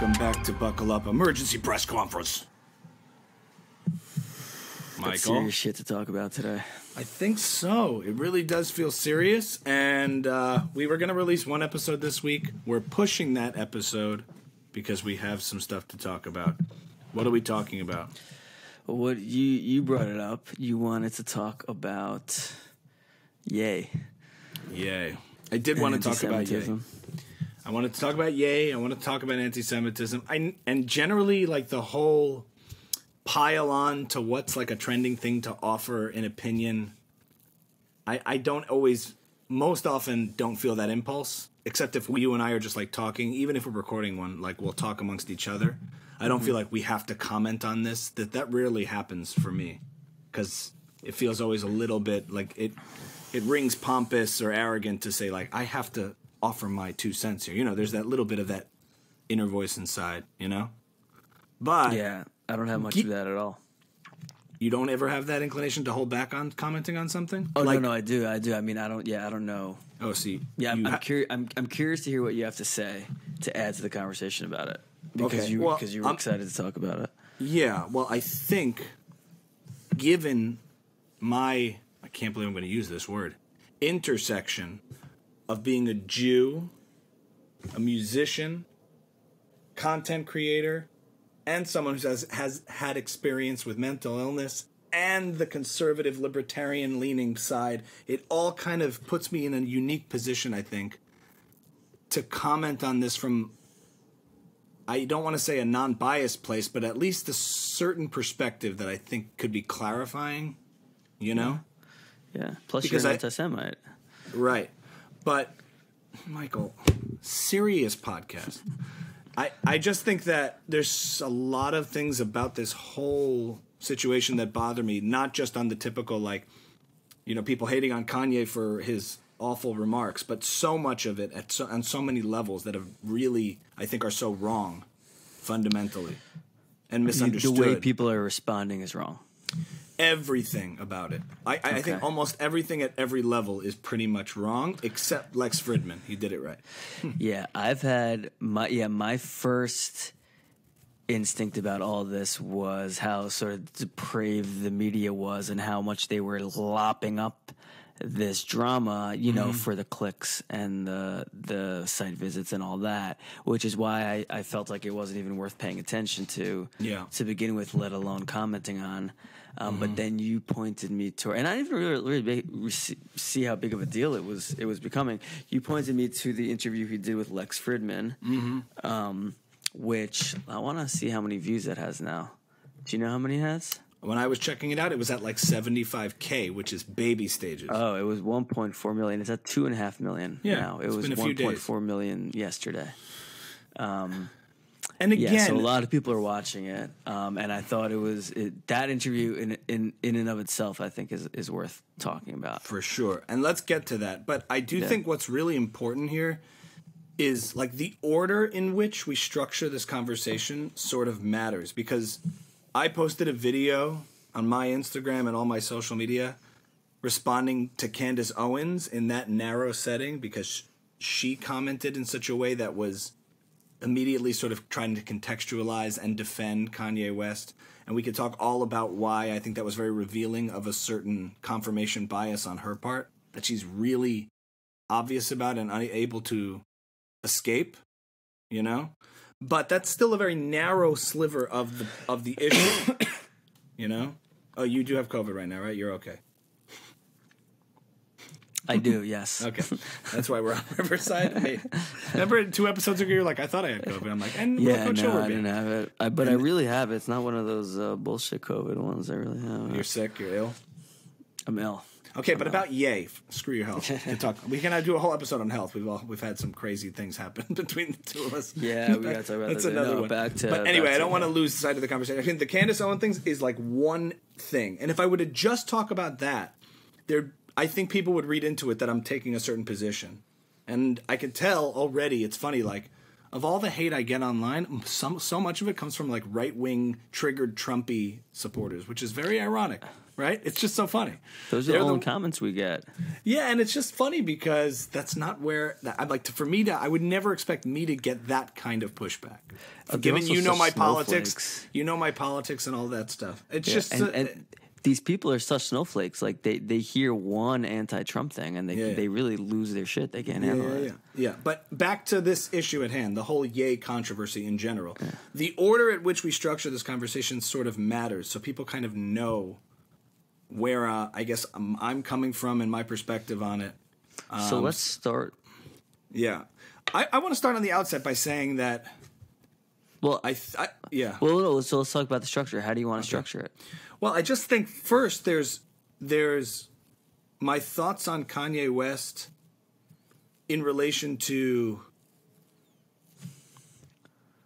Welcome back to Buckle Up Emergency Press Conference. Michael, serious shit to talk about today. I think so. It really does feel serious, and uh, we were going to release one episode this week. We're pushing that episode because we have some stuff to talk about. What are we talking about? What you you brought it up. You wanted to talk about Yay. Yay! I did want to talk about Yay. I wanted to talk about Yay. I want to talk about anti-Semitism. I and generally like the whole pile on to what's like a trending thing to offer an opinion. I I don't always, most often, don't feel that impulse. Except if you and I are just like talking, even if we're recording one, like we'll talk amongst each other. I don't feel mm-hmm. like we have to comment on this. That that rarely happens for me, because it feels always a little bit like it. It rings pompous or arrogant to say like I have to offer my two cents here. You know, there's that little bit of that inner voice inside. You know, but Yeah, I don't have much Ge- of that at all. you don't ever have that inclination to hold back on commenting on something. Oh like, no, no, I do, I do. I mean, I don't. Yeah, I don't know. Oh, see, Yeah, I'm, I'm, ha- curi- I'm, I'm curious to hear what you have to say to add to the conversation about it because Okay, you well, because you were I'm- excited to talk about it. Yeah, well, I think given my I can't believe I'm going to use this word intersection of being a Jew, a musician, content creator, and someone who has has had experience with mental illness and the conservative libertarian leaning side, it all kind of puts me in a unique position, I think, to comment on this from I don't want to say a non-biased place, but at least a certain perspective that I think could be clarifying. You know, Yeah. Plus, Because you're an anti-Semite. right? But Michael, serious podcast. I I just think that there's a lot of things about this whole situation that bother me. Not just on the typical like, you know, people hating on Kanye for his awful remarks, but so much of it at so, on so many levels that have really I think are so wrong, fundamentally, and misunderstood. The way people are responding is wrong. Everything about it. I, I, I think almost everything at every level is pretty much wrong, except Lex Fridman. He did it right. Yeah, I've had my yeah my first instinct about all this was how sort of depraved the media was and how much they were lopping up this drama, you know, mm-hmm. for the clicks and the the site visits and all that, which is why I, I felt like it wasn't even worth paying attention to Yeah. to begin with, let alone commenting on. Um, But then you pointed me to, and I didn't even really, really be- see how big of a deal it was. It was becoming. You pointed me to the interview he did with Lex Fridman, um, which I want to see how many views that has now. Do you know how many it has? When I was checking it out, it was at like 75K, which is baby stages. Oh, it was 1.4 million. It's at two and a half million Yeah, now. It was been a few days. 1.4 million yesterday. And again, Yeah, so a lot of people are watching it, um, and I thought it was it, that interview in in in and of itself. I think is is worth talking about. for sure. And let's get to that. But I do think what's really important here is like the order in which we structure this conversation sort of matters because I posted a video on my Instagram and all my social media responding to Candace Owens in that narrow setting because she commented in such a way that was immediately sort of trying to contextualize and defend Kanye West. And we could talk all about why I think that was very revealing of a certain confirmation bias on her part that she's really obvious about and unable to escape, you know? But that's still a very narrow sliver of the of the issue. you know? Oh, you do have COVID right now, right? You're okay. I do, yes. Okay. That's why we're on Riverside. Hey, remember two episodes ago, you're like, I thought I had COVID. I'm like, and Yeah, look how chill no, I didn't have it, I, but I really have it. It's not one of those uh, bullshit COVID ones. I really have. It. You're sick, you're ill. I'm ill. Okay, but about yay, screw your health. We, talk, we can do a whole episode on health. We've all we've had some crazy things happen between the two of us. Yeah, we gotta talk about That's that. another No, one. back to- but anyway, I don't want to lose sight of the conversation. I think the Candace Owen things is like one thing, and if I were to just talk about that, there, I think people would read into it that I'm taking a certain position, and I can tell already. It's funny, like of all the hate I get online, some so much of it comes from like right wing triggered Trumpy supporters, which is very ironic. right? It's just so funny. Those are the only comments we get. Yeah, and it's just funny because that's not where that, I'd like to. For me to, I would never expect me to get that kind of pushback. Uh, Given you know my snowflakes. politics, you know my politics and all that stuff. It's Yeah, just and, uh, and these people are such snowflakes. Like they, they hear one anti-Trump thing and they Yeah, yeah. they really lose their shit. They can't yeah, handle yeah, it. yeah, yeah. But back to this issue at hand, the whole yay controversy in general. The order at which we structure this conversation sort of matters, so people kind of know where uh, I guess I'm, I'm coming from and my perspective on it. so Um, let's start. Yeah, I, I want to start on the outset by saying that Well, I, th- I yeah. well, so let's talk about the structure. How do you want to structure it? Well, I just think first there's there's my thoughts on Kanye West in relation to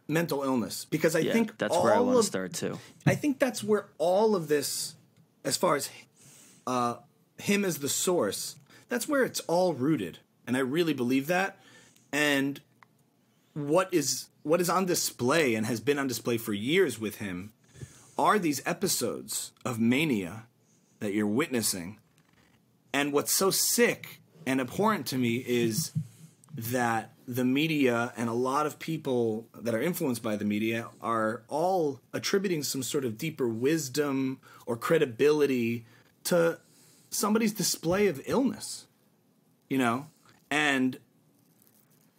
mental illness because I Yeah, think that's where I want to start too. I think that's where all of this, as far as uh, him as the source, that's where it's all rooted, and I really believe that. And what is what is on display and has been on display for years with him are these episodes of mania that you're witnessing. And what's so sick and abhorrent to me is that the media and a lot of people that are influenced by the media are all attributing some sort of deeper wisdom or credibility to somebody's display of illness you know and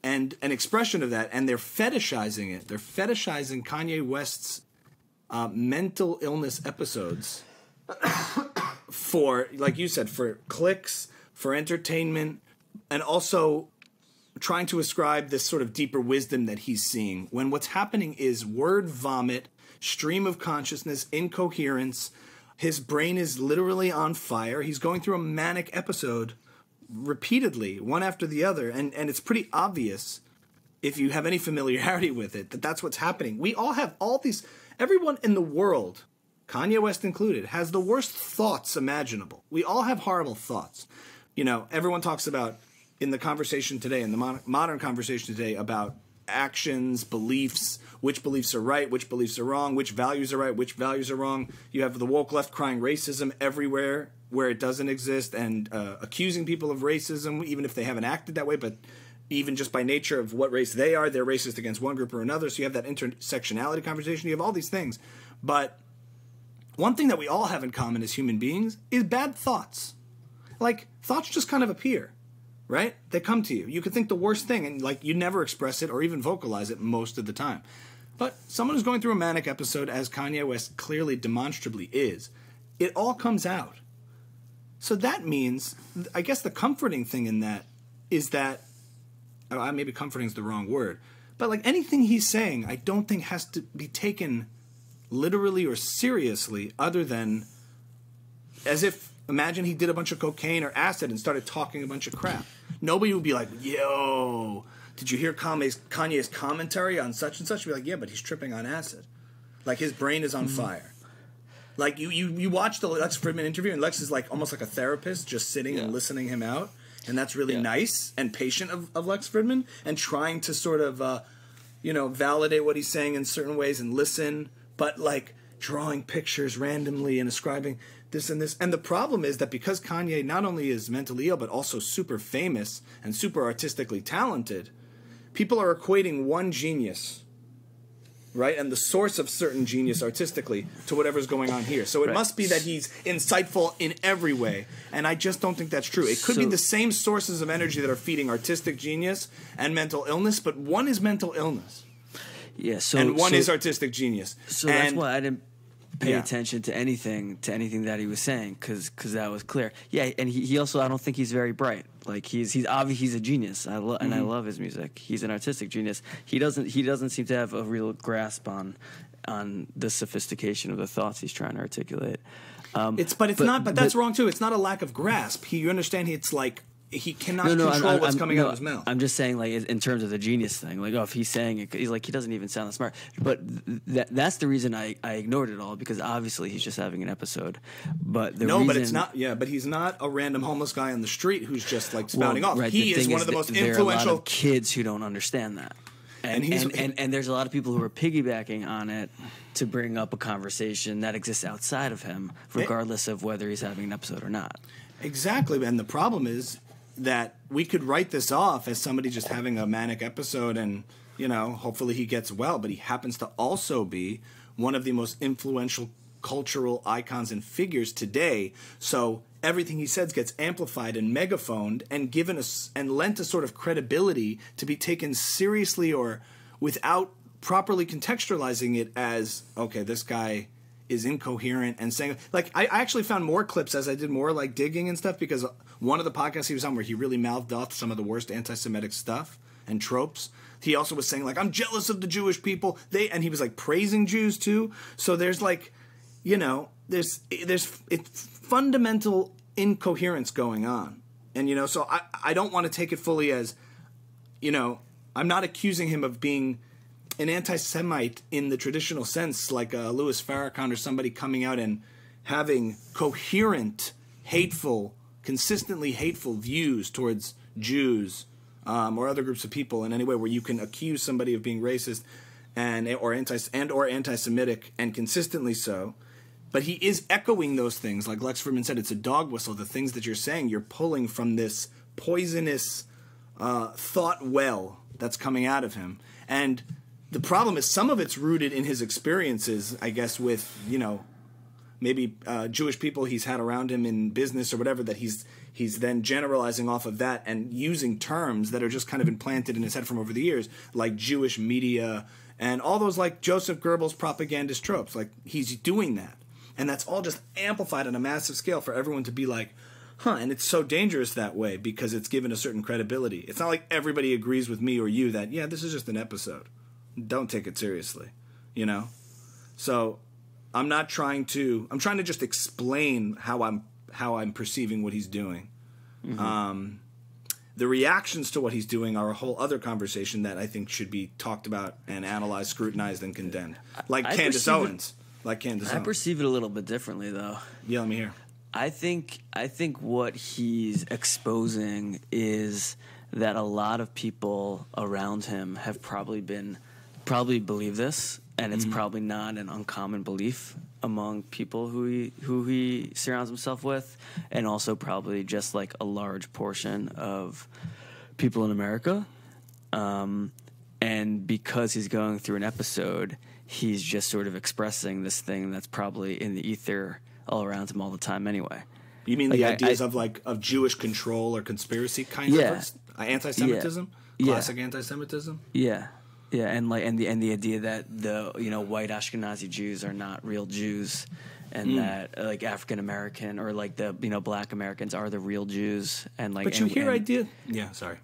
and an expression of that and they're fetishizing it. They're fetishizing kanye west's uh, mental illness episodes for like you said for clicks for entertainment and also trying to ascribe this sort of deeper wisdom that he's seeing. When what's happening is word vomit stream of consciousness incoherence. His brain is literally on fire. He's going through a manic episode repeatedly one after the other and and it's pretty obvious if you have any familiarity with it that that's what's happening we all have all these everyone in the world Kanye West included, has the worst thoughts imaginable. We all have horrible thoughts. You know, everyone talks about in the conversation today, in the mon- modern conversation today, about actions, beliefs, which beliefs are right, which beliefs are wrong, which values are right, which values are wrong. You have the woke left crying racism everywhere where it doesn't exist and uh, accusing people of racism, even if they haven't acted that way, but even just by nature of what race they are, they're racist against one group or another. So you have that intersectionality conversation. You have all these things. But one thing that we all have in common as human beings is bad thoughts. Like thoughts just kind of appear, right? They come to you. You could think the worst thing and like you never express it or even vocalize it most of the time. But someone who's going through a manic episode as Kanye West clearly demonstrably is, it all comes out. So that means I guess the comforting thing in that is that uh, maybe comforting is the wrong word, but like anything he's saying, I don't think has to be taken literally or seriously other than as if imagine he did a bunch of cocaine or acid and started talking a bunch of crap. Nobody would be like, "Yo, did you hear Kanye's, Kanye's commentary on such and such?" You'd be like, "Yeah, but he's tripping on acid. Like his brain is on fire." Like you, you, you watch the Lex Fridman interview, and Lex is like almost like a therapist, just sitting and listening him out, and that's really Yeah. nice and patient of, of Lex Fridman, and trying to sort of, uh, you know, validate what he's saying in certain ways and listen, but like drawing pictures randomly and ascribing this and this. And the problem is that because Kanye not only is mentally ill, but also super famous and super artistically talented, people are equating one genius right? And the source of certain genius artistically to whatever's going on here. So it Right. must be that he's insightful in every way. And I just don't think that's true. It could be the same sources of energy that are feeding artistic genius and mental illness, but one is mental illness Yeah, so and one so, is artistic genius. So that's And- why I didn't pay Yeah. attention to anything to anything that he was saying because because that was clear. Yeah, and he, he also I don't think he's very bright. Like he's he's obvious he's a genius. I lo- and Mm-hmm. I love his music. He's an artistic genius. He doesn't he doesn't seem to have a real grasp on on the sophistication of the thoughts he's trying to articulate. Um, It's but it's not. But that's wrong too. It's not a lack of grasp. He, you understand? It's like he cannot control I'm- what's I'm- coming no, out of his mouth. I'm just saying, like, in terms of the genius thing, like, oh, if he's saying it, he's like, he doesn't even sound that smart. But th- that that's the reason I, I ignored it all because obviously he's just having an episode. But the no, reason, but it's not. Yeah, but he's not a random homeless guy on the street who's just like well, spouting off. right, he is one of the most there are a lot influential. of kids who don't understand that. and, and, and, and, and, there's a lot of people who are piggybacking on it to bring up a conversation that exists outside of him, eh. regardless of whether he's having an episode or not. Exactly. And the problem is that we could write this off as somebody just having a manic episode and, you know, hopefully he gets well, but he happens to also be one of the most influential cultural icons and figures today. So everything he says gets amplified and megaphoned and given us and lent a sort of credibility to be taken seriously or without properly contextualizing it as okay, this guy is incoherent and saying like I, I actually found more clips as I did more like digging and stuff because one of the podcasts he was on where he really mouthed off some of the worst anti-Semitic stuff and tropes. He also was saying like I'm jealous of the Jewish people. They and he was like praising Jews too. So there's like you know, there's there's it's fundamental incoherence going on, and you know, so I I don't want to take it fully as, you know, I'm not accusing him of being an anti-Semite in the traditional sense, like uh, Louis Farrakhan or somebody coming out and having coherent, hateful, consistently hateful views towards Jews um, or other groups of people in any way where you can accuse somebody of being racist and or anti and or anti-Semitic and consistently so but he is echoing those things. Like Lex Fridman said, it's a dog whistle. The things that you're saying, you're pulling from this poisonous uh, thought well that's coming out of him. And the problem is some of it's rooted in his experiences, I guess, with, you know, maybe uh, Jewish people he's had around him in business or whatever that he's he's then generalizing off of that and using terms that are just kind of implanted in his head from over the years, like Jewish media and all those like Joseph Goebbels propagandist tropes. Like he's doing that. And that's all just amplified on a massive scale for everyone to be like, huh, and it's so dangerous that way because it's given a certain credibility. It's not like everybody agrees with me or you that, yeah, this is just an episode. Don't take it seriously, you know? So I'm not trying to, I'm trying to just explain how I'm, how I'm perceiving what he's doing. Mm-hmm. Um, the reactions to what he's doing are a whole other conversation that I think should be talked about and analyzed, scrutinized, and condemned. Like I Candace Owens. It- like Candace. I perceive it a little bit differently, though. Yeah, let me hear. I think I think what he's exposing is that a lot of people around him have probably been probably believe this, and it's mm-hmm. probably not an uncommon belief among people who he who he surrounds himself with, and also probably just like a large portion of people in America. Um, and because he's going through an episode he's just sort of expressing this thing that's probably in the ether all around him all the time anyway. You mean like the ideas I, of like of Jewish control or conspiracy kind yeah. of anti-Semitism, yeah. classic yeah. anti-Semitism? Yeah, yeah, and like and the and the idea that the you know white Ashkenazi Jews are not real Jews, and mm. that like African American or like the you know black Americans are the real Jews, and like but you and, hear and, idea, yeah, sorry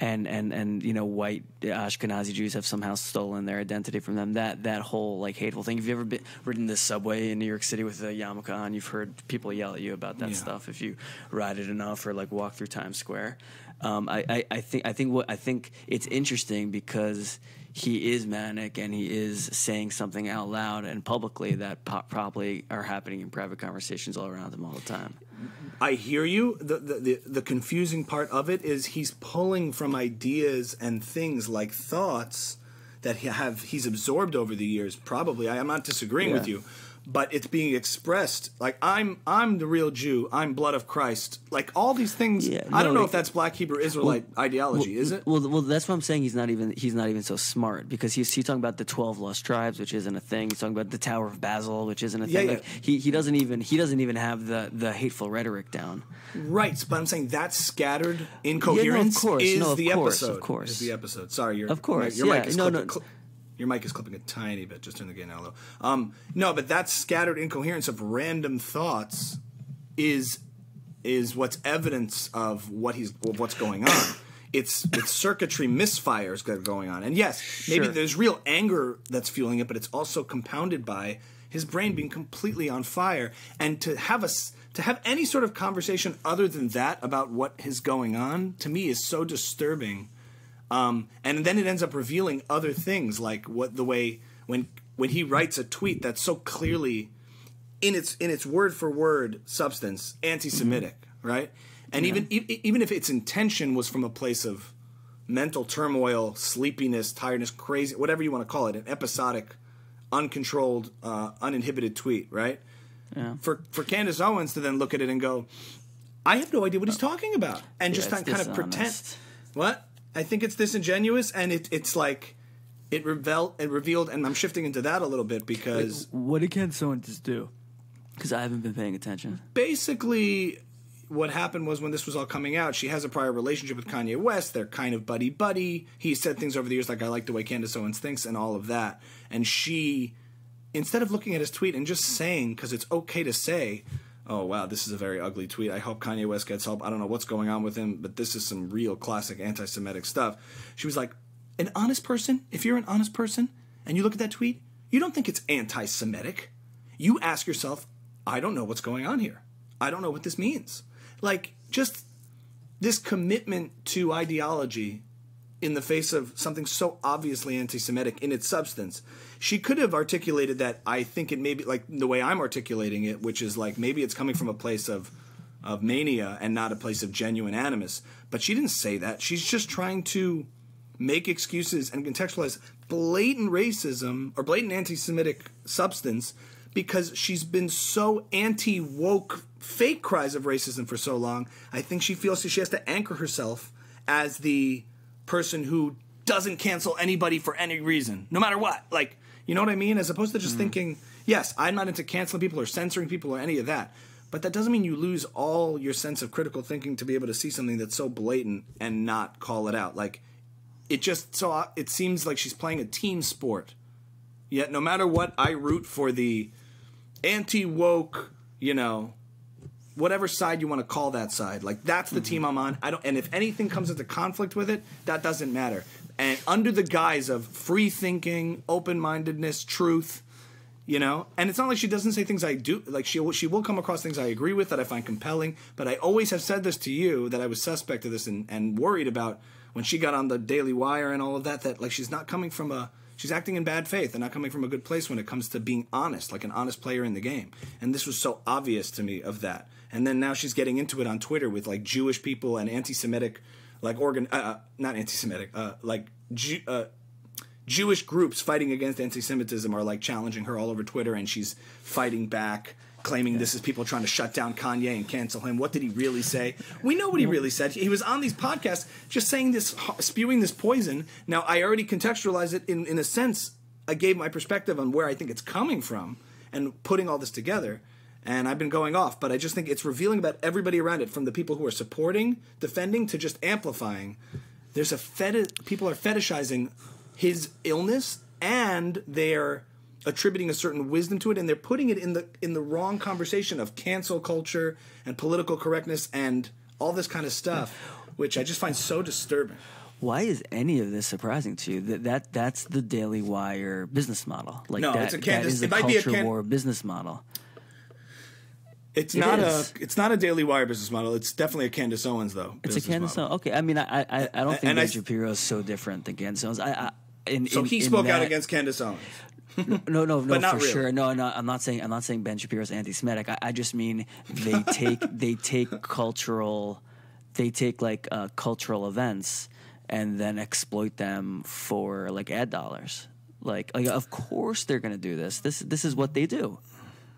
and and and you know white Ashkenazi Jews have somehow stolen their identity from them. That that whole like hateful thing. Have you ever been ridden the subway in New York City with a yarmulke on? You've heard people yell at you about that yeah. stuff if you ride it enough or like walk through Times Square. Um, I, I, I think I think what I think it's interesting because he is manic and he is saying something out loud and publicly that po- probably are happening in private conversations all around him all the time. I hear you. The, the, the the confusing part of it is he's pulling from ideas and things like thoughts that he have he's absorbed over the years. Probably, I am not disagreeing yeah. with you, but it's being expressed like I'm I'm the real Jew. I'm blood of Christ. Like all these things. Yeah, no, I don't know if that's Black Hebrew Israelite well, ideology. Well, is it? Well, well, that's what I'm saying. He's not even he's not even so smart because he's he's talking about the twelve lost tribes, which isn't a thing. He's talking about the Tower of Babel, which isn't a thing. Yeah, like, yeah. He he doesn't even he doesn't even have the the hateful rhetoric down. Right, but I'm saying that scattered incoherence yeah, no, is no, the course, episode. Of course, is the episode. Sorry, your of course. Your, your mic is no. Your mic is clipping a tiny bit. Just turn the gain down low. Um, no, but that scattered incoherence of random thoughts is is what's evidence of what he's of what's going on. It's it's circuitry misfires that are going on, and yes, maybe sure. there's real anger that's fueling it, but it's also compounded by his brain being completely on fire. And to have us to have any sort of conversation other than that about what is going on to me is so disturbing um, and then it ends up revealing other things, like what the way when when he writes a tweet that's so clearly in its in its word for word substance anti-Semitic, right? And yeah. even even if its intention was from a place of mental turmoil, sleepiness, tiredness, crazy, whatever you want to call it, an episodic, uncontrolled, uh, uninhibited tweet, right? Yeah. For for Candace Owens to then look at it and go, I have no idea what he's talking about, and just it's kind of pretend. What? I think it's disingenuous, and it, it's like it revel it revealed, and I'm shifting into that a little bit because What did Candace Owen just do? Because I haven't been paying attention. basically what happened was when this was all coming out, she has a prior relationship with Kanye West. They're kind of buddy buddy. He said things over the years like I like the way Candace Owens thinks and all of that. And she instead of looking at his tweet and just saying because it's okay to say, "Oh wow, this is a very ugly tweet. I hope Kanye West gets help. I don't know what's going on with him, but this is some real classic anti-Semitic stuff." She was like, "An honest person, if you're an honest person and you look at that tweet, you don't think it's anti-Semitic. You ask yourself, I don't know what's going on here. I don't know what this means." Like just this commitment to ideology in the face of something so obviously anti-Semitic in its substance. She could have articulated that. I think it may be like the way I'm articulating it, which is like maybe it's coming from a place of of mania and not a place of genuine animus. But she didn't say that. She's just trying to make excuses and contextualize blatant racism or blatant anti-Semitic substance because she's been so anti-woke fake cries of racism for so long. I think she feels she has to anchor herself as the person who doesn't cancel anybody for any reason, no matter what. Like, you know what I mean? As opposed to just mm. thinking, yes, I'm not into canceling people or censoring people or any of that. But that doesn't mean you lose all your sense of critical thinking to be able to see something that's so blatant and not call it out. Like, it just so uh, it seems like she's playing a team sport. Yet, no matter what, I root for the anti woke, you know, whatever side you want to call that side. Like that's the team mm-hmm. I'm on. I don't and if anything comes into conflict with it, that doesn't matter. And under the guise of free thinking, open-mindedness, truth, you know, and it's not like she doesn't say things I do like she will- she will come across things I agree with that I find compelling, but I always have said this to you that I was suspect of this and, and worried about when she got on the Daily Wire and all of that that like she's not coming from a she's acting in bad faith and not coming from a good place when it comes to being honest, like an honest player in the game. And this was so obvious to me of that. And then now she's getting into it on Twitter with like Jewish people and anti-Semitic, like organ, uh, uh, not anti-Semitic, uh, like Jew, uh, Jewish groups fighting against anti-Semitism are like challenging her all over Twitter, and she's fighting back, claiming this is people trying to shut down Kanye and cancel him. What did he really say? We know what he really said. He was on these podcasts just saying this, spewing this poison. Now I already contextualized it in in a sense. I gave my perspective on where I think it's coming from and putting all this together. And I've been going off, but I just think it's revealing about everybody around it, from the people who are supporting, defending, to just amplifying. There's a feti- people are fetishizing his illness, and they're attributing a certain wisdom to it, and they're putting it in the in the wrong conversation of cancel culture and political correctness and all this kind of stuff, which I just find so disturbing. Why is any of this surprising to you? That that that's the Daily Wire business model. Like No, that, it's a that Candace- is it might be a culture Can- war business model. It's It not is. a it's not a Daily Wire business model. It's definitely a Candace Owens though. It's a Candace. Owens- Okay, I mean, I I, I don't think And Shapiro is so different than Candace Owens. I, I in, So in- he spoke out against Candace Owens. No, no, no, for really. sure. No, no, I'm not saying I'm not saying Ben Shapiro's anti-Semitic. I, I just mean they take they take cultural, they take like uh, cultural events and then exploit them for like ad dollars. Like, like of course they're gonna do this. This this is what they do.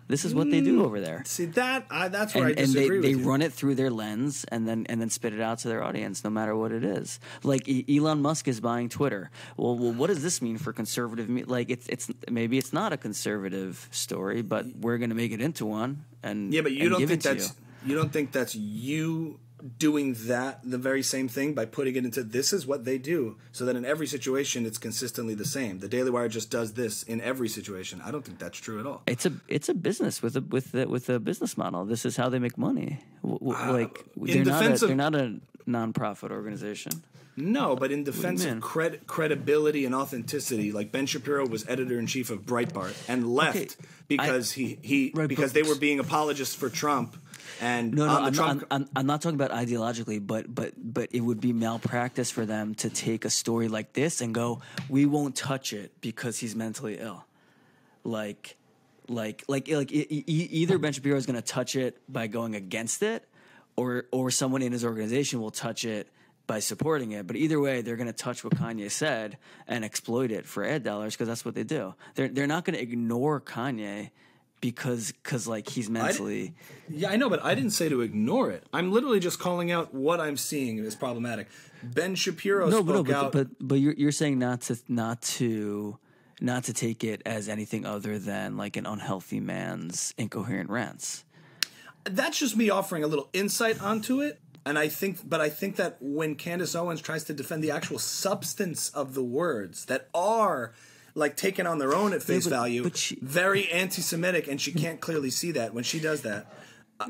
This is what they do mm, over there. See that I, that's where And, I and they, disagree they run it through their lens and then and then spit it out to their audience, no matter what it is. Like E- Elon Musk is buying Twitter. Well, well, what does this mean for conservative? Me- like it's it's maybe it's not a conservative story, but we're going to make it into one. And Yeah, but you don't think that's you. you. don't think that's you doing that the very same thing by putting it into this is what they do, so that in every situation it's consistently the same. The Daily Wire just does this in every situation. I don't think that's true at all. It's a it's a business with a with a, with a business model. This is how they make money. W- like Uh, in they're not a, of- they're not a nonprofit organization. No, but in defense of cred- credibility and authenticity, like Ben Shapiro was editor in chief of Breitbart and left Okay, because he he Right, because but- they were being apologists for Trump. And No, no, I'm, Trump, not, I'm, I'm, I'm not talking about ideologically, but but but it would be malpractice for them to take a story like this and go, we won't touch it because he's mentally ill. Like, like, like, like, e- e- either Ben Shapiro is going to touch it by going against it, or or someone in his organization will touch it by supporting it. But either way, they're going to touch what Kanye said and exploit it for ad dollars because that's what they do. They're they're not going to ignore Kanye because because like he's mentally. Yeah, I know, but I didn't say to ignore it. I'm literally just calling out what I'm seeing is problematic. Ben Shapiro no, spoke but, no, but, out. but but you're you're saying not to not to not to take it as anything other than like an unhealthy man's incoherent rants. that's just me offering a little insight onto it. And I think, but I think that when Candace Owens tries to defend the actual substance of the words that are like taken on their own at face but- value, but she- very anti-Semitic, and she can't clearly see that when she does that. Uh,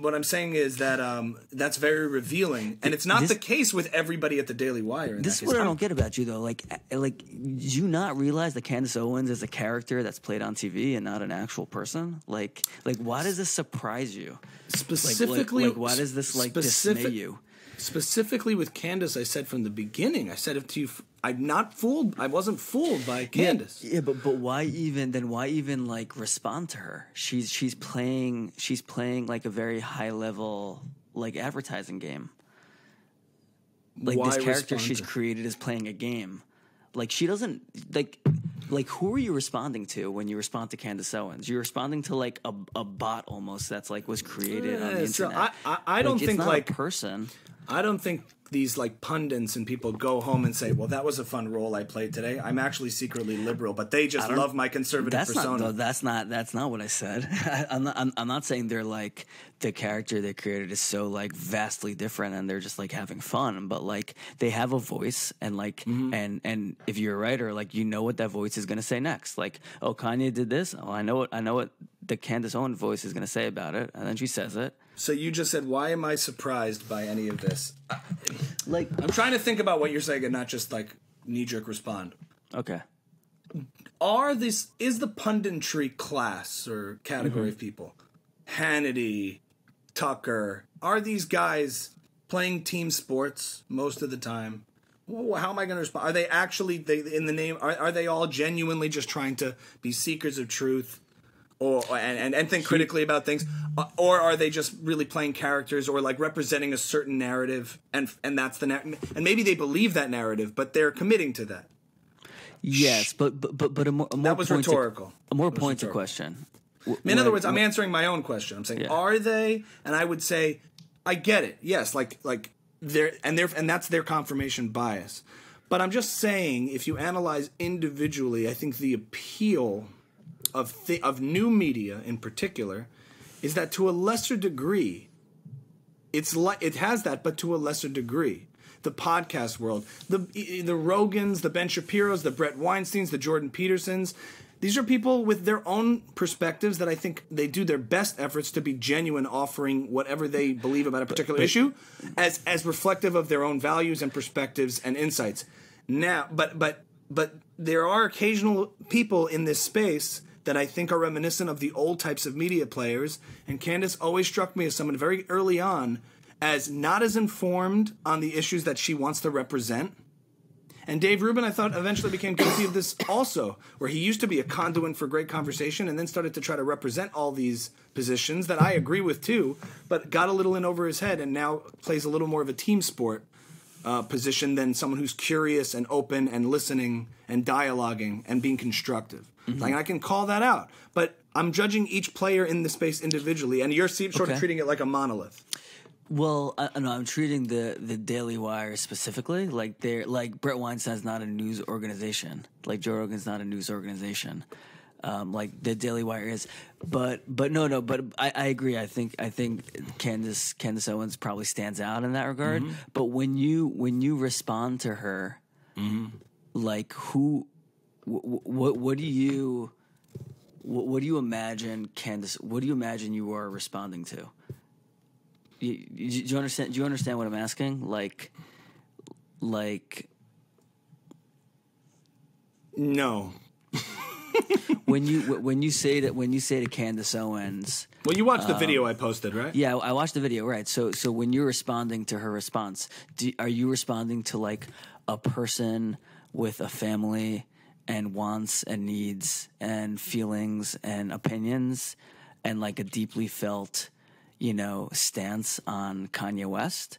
what I'm saying is that um, that's very revealing, and it's not This- the case with everybody at the Daily Wire. This is what. I don't get about you though. Like, uh, like, do you not realize that Candace Owens is a character that's played on TV and not an actual person? Like, like, why does this surprise you? Like, like, specifically, like, why does this like dismay you? Specifically with Candace, I said from the beginning. I said it to you. I'm not fooled. I wasn't fooled by Candace. Yeah, but but why even then? Why even like respond to her? She's she's playing she's playing like a very high level like advertising game. Like Why this character she's created is playing a game. Like she doesn't like like who are you responding to when you respond to Candace Owens? You're responding to like a, a bot almost that's like was created on the Yeah, so internet. I- I- I don't it's think, like- a person. I don't think these like pundits and people go home and say, "Well, that was a fun role I played today." I'm actually secretly liberal, but they just love my conservative That's persona. not that's not that's not what I said. I'm not I'm, I'm not saying they're like the character they created is so like vastly different and they're just like having fun, but like they have a voice and like Mm-hmm. and and if you're a writer, like you know what that voice is gonna say next. Like, oh Kanye did this. Oh, I know what I know what the Candace Owens voice is gonna say about it, and then she says it. so you just said, "Why am I surprised by any of this?" Like I'm trying to think about what you're saying and not just like knee jerk respond. okay, Are this is the punditry class or category Mm-hmm. of people? Hannity, Tucker, are these guys playing team sports most of the time? How am I going to respond? Are they actually they in the name? Are, are they all genuinely just trying to be seekers of truth, or and, and, and think critically about things, Uh, or are they just really playing characters or like representing a certain narrative, and and that's the nar- and maybe they believe that narrative, but they're committing to that. yes, but but but, but a more, a more That was rhetorical. A more That was pointed rhetorical. question. In other words, I'm answering my own question. I'm saying, Yeah. are they? And I would say, I get it. Yes, like like they're and they're and that's their confirmation bias. But I'm just saying, if you analyze individually, I think the appeal of th- of new media in particular is that to a lesser degree, it's like it has that, but to a lesser degree. The podcast world, the the Rogans, the Ben Shapiro's, the Bret Weinstein's, the Jordan Petersons. These are people with their own perspectives that I think they do their best efforts to be genuine, offering whatever they believe about a particular issue, as as reflective of their own values and perspectives and insights. Now, but but but there are occasional people in this space that I think are reminiscent of the old types of media players. And Candace always struck me as someone very early on as not as informed on the issues that she wants to represent. And Dave Rubin, I thought, eventually became guilty of this also, where he used to be a conduit for great conversation and then started to try to represent all these positions that I agree with too, but got a little in over his head and now plays a little more of a team sport uh, position than someone who's curious and open and listening and dialoguing and being constructive. Like I can call that out, but I'm judging each player in the space individually, and you're sort of treating it like a monolith. Well, I, know I'm treating the the Daily Wire specifically like they're like Bret Weinstein's not a news organization, like Joe Rogan's not a news organization, um, like the Daily Wire is. But but no no but I, I agree. I think I think Candace Candace Owens probably stands out in that regard. But when you when you respond to her, like who, what what what do you what, what do you imagine Candace? What do you imagine you are responding to? You, you, do you understand? Do you understand what I'm asking? Like, like No. when you when you say that when you say to Candace Owens, Well, you watched the um, video I posted, right? yeah, I watched the video, right? So so when you're responding to her response, do, are you responding to like a person with a family and wants and needs and feelings and opinions and like a deeply felt, you know, stance on Kanye West?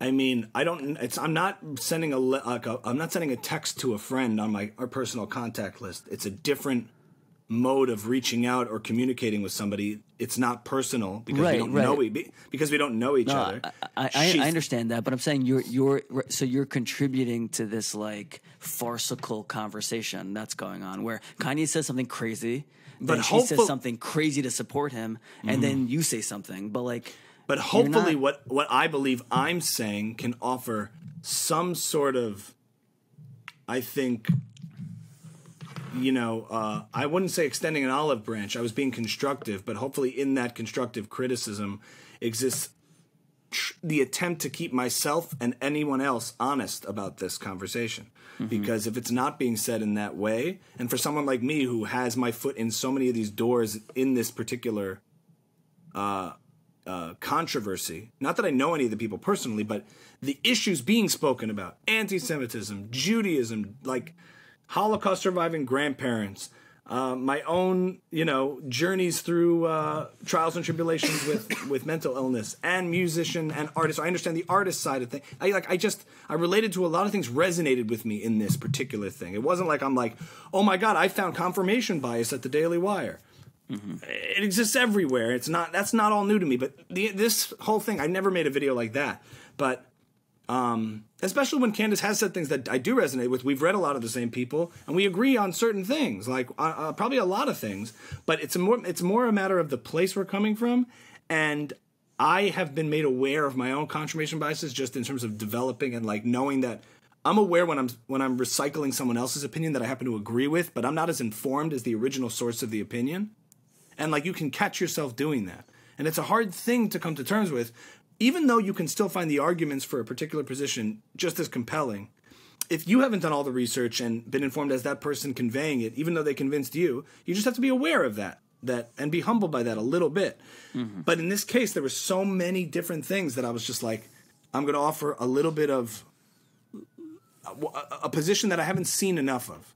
I mean, I don't. It's. I'm not sending a. Like a I'm not sending a text to a friend on my our personal contact list. It's a different mode of reaching out or communicating with somebody. It's not personal because Right, we don't right. know e- because we don't know each No, other. I, I, I understand that, but I'm saying you're you're so you're contributing to this like farcical conversation that's going on where Kanye says something crazy, But then she says something crazy to support him, and mm-hmm. then you say something. But like, But hopefully, what what I believe I'm saying can offer some sort of, I think, you know, uh, I wouldn't say extending an olive branch. I was being constructive, but hopefully, in that constructive criticism, exists tr- the attempt to keep myself and anyone else honest about this conversation. Because if it's not being said in that way, and for someone like me who has my foot in so many of these doors in this particular uh, controversy. Not that I know any of the people personally, but the issues being spoken about anti Semitism, Judaism, like Holocaust surviving grandparents, uh, my own, you know, journeys through uh, trials and tribulations with, with mental illness, and musician and artist. I understand the artist side of things. I like. I just I related to a lot of things resonated with me in this particular thing. It wasn't like I'm like, oh my god, I found confirmation bias at the Daily Wire it exists everywhere. It's not that's not all new to me, but the, this whole thing I never made a video like that. But um, especially when Candace has said things that I do resonate with. We've read a lot of the same people, and we agree on certain things, like uh, uh, probably a lot of things. But it's a more it's more a matter of the place we're coming from, and I have been made aware of my own confirmation biases just in terms of developing and like knowing that. I'm aware when I'm when I'm recycling someone else's opinion that I happen to agree with, but I'm not as informed as the original source of the opinion and like you can catch yourself doing that. And it's a hard thing to come to terms with. Even though you can still find the arguments for a particular position just as compelling if you haven't done all the research and been informed as that person conveying it even though they convinced you you just have to be aware of that that and be humbled by that a little bit. Mm-hmm. But in this case there were so many different things that i was just like i'm going to offer a little bit of a, a position that i haven't seen enough of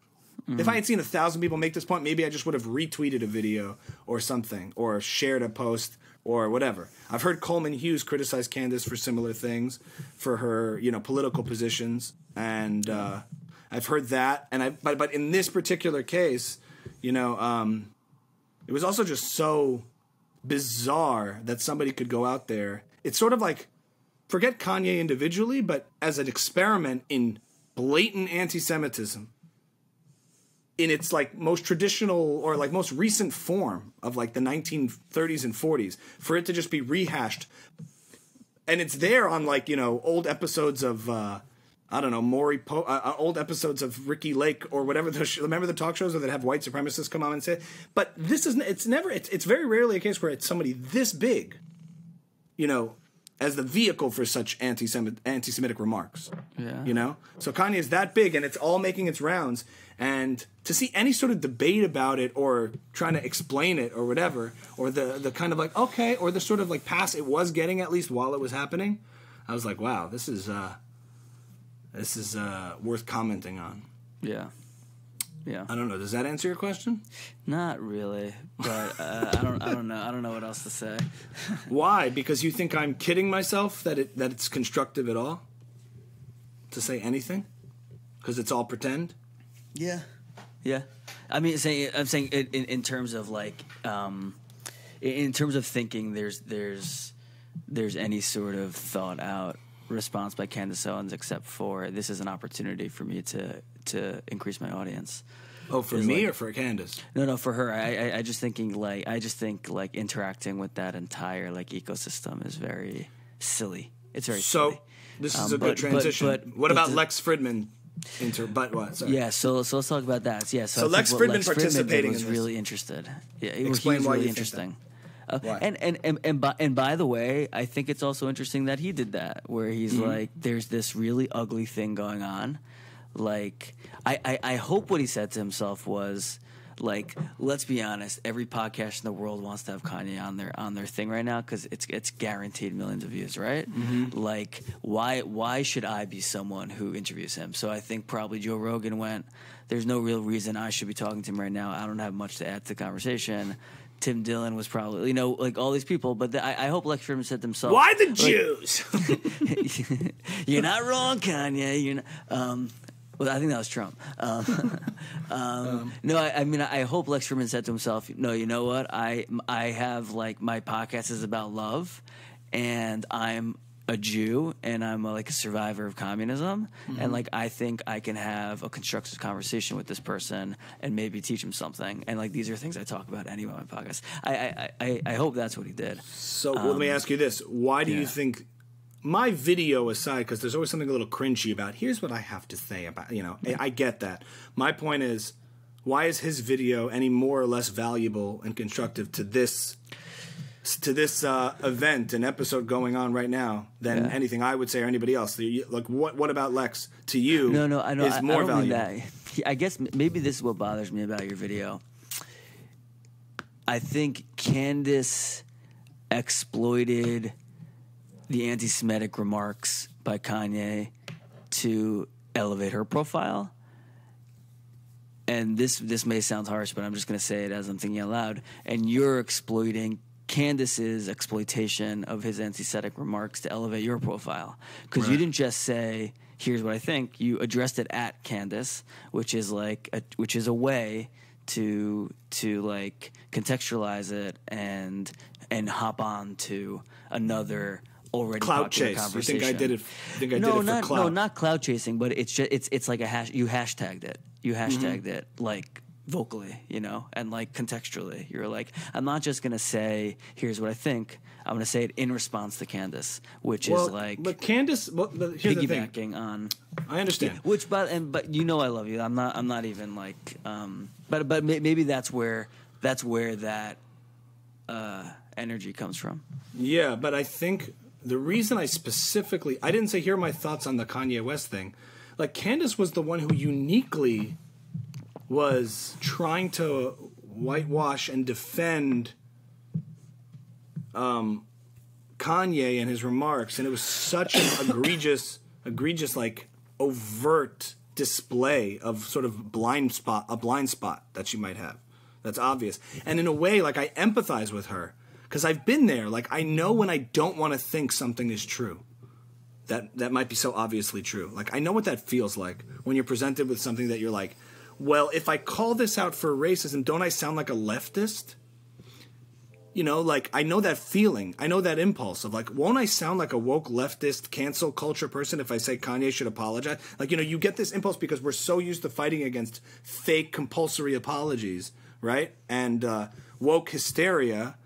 if I had seen a thousand people make this point, maybe I just would have retweeted a video or something, or shared a post, or whatever. I've heard Coleman Hughes criticize Candace for similar things, for her, you know, political positions, and uh, I've heard that. And I, but but in this particular case, you know, um, it was also just so bizarre that somebody could go out there. It's sort of like forget Kanye individually, but as an experiment in blatant anti-Semitism in its like most traditional or like most recent form of like the 1930s and 40s for it to just be rehashed and it's there on like you know old episodes of uh I don't know, Maury po- uh, uh, old episodes of Ricki Lake or whatever. The sh- remember the talk shows that have white supremacists come on and say, but this is it's never it's it's very rarely a case where it's somebody this big, you know, as the vehicle for such anti-Semit- anti-Semitic remarks. Yeah. You know, so Kanye is that big, and it's all making its rounds. And to see any sort of debate about it, or trying to explain it, or whatever, or the the kind of like okay, or the sort of like pass it was getting at least while it was happening, I was like, wow, this is uh, this is uh, worth commenting on. yeah, yeah. I don't know. Does that answer your question? Not really, but uh, I don't. I don't know. I don't know what else to say. Why? Because you think I'm kidding myself that it that it's constructive at all to say anything? Because it's all pretend. Yeah, yeah. I mean, saying I'm saying in, in, in terms of like, um, in- in terms of thinking, there's there's there's any sort of thought out response by Candace Owens, except for this is an opportunity for me to to increase my audience. Oh, for me like- or for Candace? No, no, for her, I, I, I just thinking like I just think like interacting with that entire like ecosystem is very silly. It's very So silly. this is Um, a but- good transition. but- what but about the- Lex Fridman? Inter, but what? Sorry. Yeah, so so let's talk about that. Yeah, so, So Lex what Fridman Lex Fridman participating was in really interested. Yeah, he, Explain he was why really you interesting. Uh, and, and and and by, and by the way, I think it's also interesting that he did that, where he's Mm-hmm. like, "There's this really ugly thing going on." Like, I, I I hope what he said to himself was like, let's be honest, every podcast in the world wants to have Kanye on their on their thing right now because it's it's guaranteed millions of views, right? Mm-hmm. Like, why why should I be someone who interviews him? So I think probably Joe Rogan went. There's no real reason I should be talking to him right now. I don't have much to add to the conversation. Tim Dillon was probably, you know, like all these people. But the, I, I, hope Lex Fridman said themselves. Why the Jews? you're not wrong, Kanye. You're not. Um, well, I think that was Trump. Um, um, um, no, I, I, mean, I hope Lex Fridman said to himself, "No, you know what? I I have like my podcast is about love, and I'm a Jew and I'm a, like a survivor of communism, mm-hmm. and like I think I can have a constructive conversation with this person and maybe teach him something. And like these are things I talk about anyway on my podcast. I I, I, I hope that's what he did. So um, let me um, ask you this: Why do yeah. you think? My video aside, because there's always something a little cringy about. Here's what I have to say about you know. I get that. My point is, why is his video any more or less valuable and constructive to this to this uh, event and episode going on right now than yeah. anything I would say or anybody else. Like, what what about Lex to you? No, no, I know. Is more I, I valuable. I guess maybe this is what bothers me about your video. I think Candace exploited the anti-Semitic remarks by Kanye to elevate her profile. And this this may sound harsh, but I'm just going to say it as I'm thinking out loud. And you're exploiting Candace's exploitation of his anti-Semitic remarks to elevate your profile because right. you didn't just say here's what I think you addressed it at Candace which is like a, which is a way to to like contextualize it and and hop on to another already cloud chase. You think I did it? Think I no, did it not, cloud. No, not cloud chasing, but it's just it's it's like a hash. You hashtagged it. You hashtagged mm-hmm. it like vocally, you know, and like contextually. You're like, I'm not just gonna say, "Here's what I think." I'm gonna say it in response to Candace, which well, is like, but Candace, well, but piggybacking on. I understand. Yeah, which, but and but you know, I love you. I'm not. I'm not even like. Um, but but maybe that's where that's where that uh, energy comes from. Yeah, but I think the reason I specifically I didn't say here are my thoughts on the Kanye West thing. Like Candace was the one who uniquely was trying to whitewash and defend um, Kanye and his remarks, and it was such an egregious, egregious, like overt display of sort of blind spot, a blind spot that she might have. That's obvious, and in a way, like I empathize with her because I've been there. Like I know when I don't want to think something is true. That that might be so obviously true. Like I know what that feels like when you're presented with something that you're like, well, if I call this out for racism, don't I sound like a leftist? You know, like I know that feeling. I know that impulse of like, won't I sound like a woke leftist cancel culture person if I say Kanye should apologize? Like, you know, you get this impulse because we're so used to fighting against fake compulsory apologies, right? And uh, woke hysteria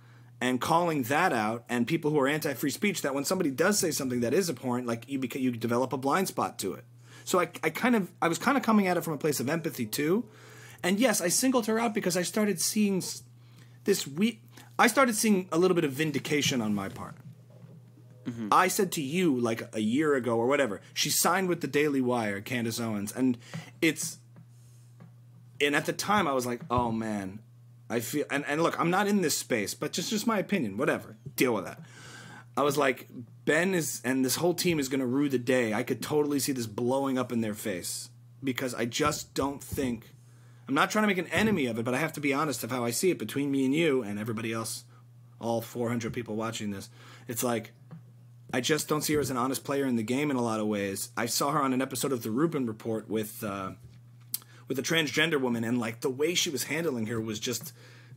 and calling that out and people who are anti-free speech that when somebody does say something that is abhorrent like you beca- you develop a blind spot to it so I, I kind of I was kind of coming at it from a place of empathy too. And yes, I singled her out because I started seeing this we I started seeing a little bit of vindication on my part. Mm-hmm. I said to you like a year ago or whatever, she signed with the Daily Wire, Candace Owens, and it's and at the time I was like, oh man, I feel and, and look, I'm not in this space, but just just my opinion, whatever. Deal with that. I was like, Ben is and this whole team is going to rue the day. I could totally see this blowing up in their face because I just don't think I'm not trying to make an enemy of it, but I have to be honest of how I see it between me and you and everybody else, all 400 people watching this. It's like I just don't see her as an honest player in the game in a lot of ways. I saw her on an episode of the Rubin Report with uh, with a transgender woman, and like the way she was handling her was just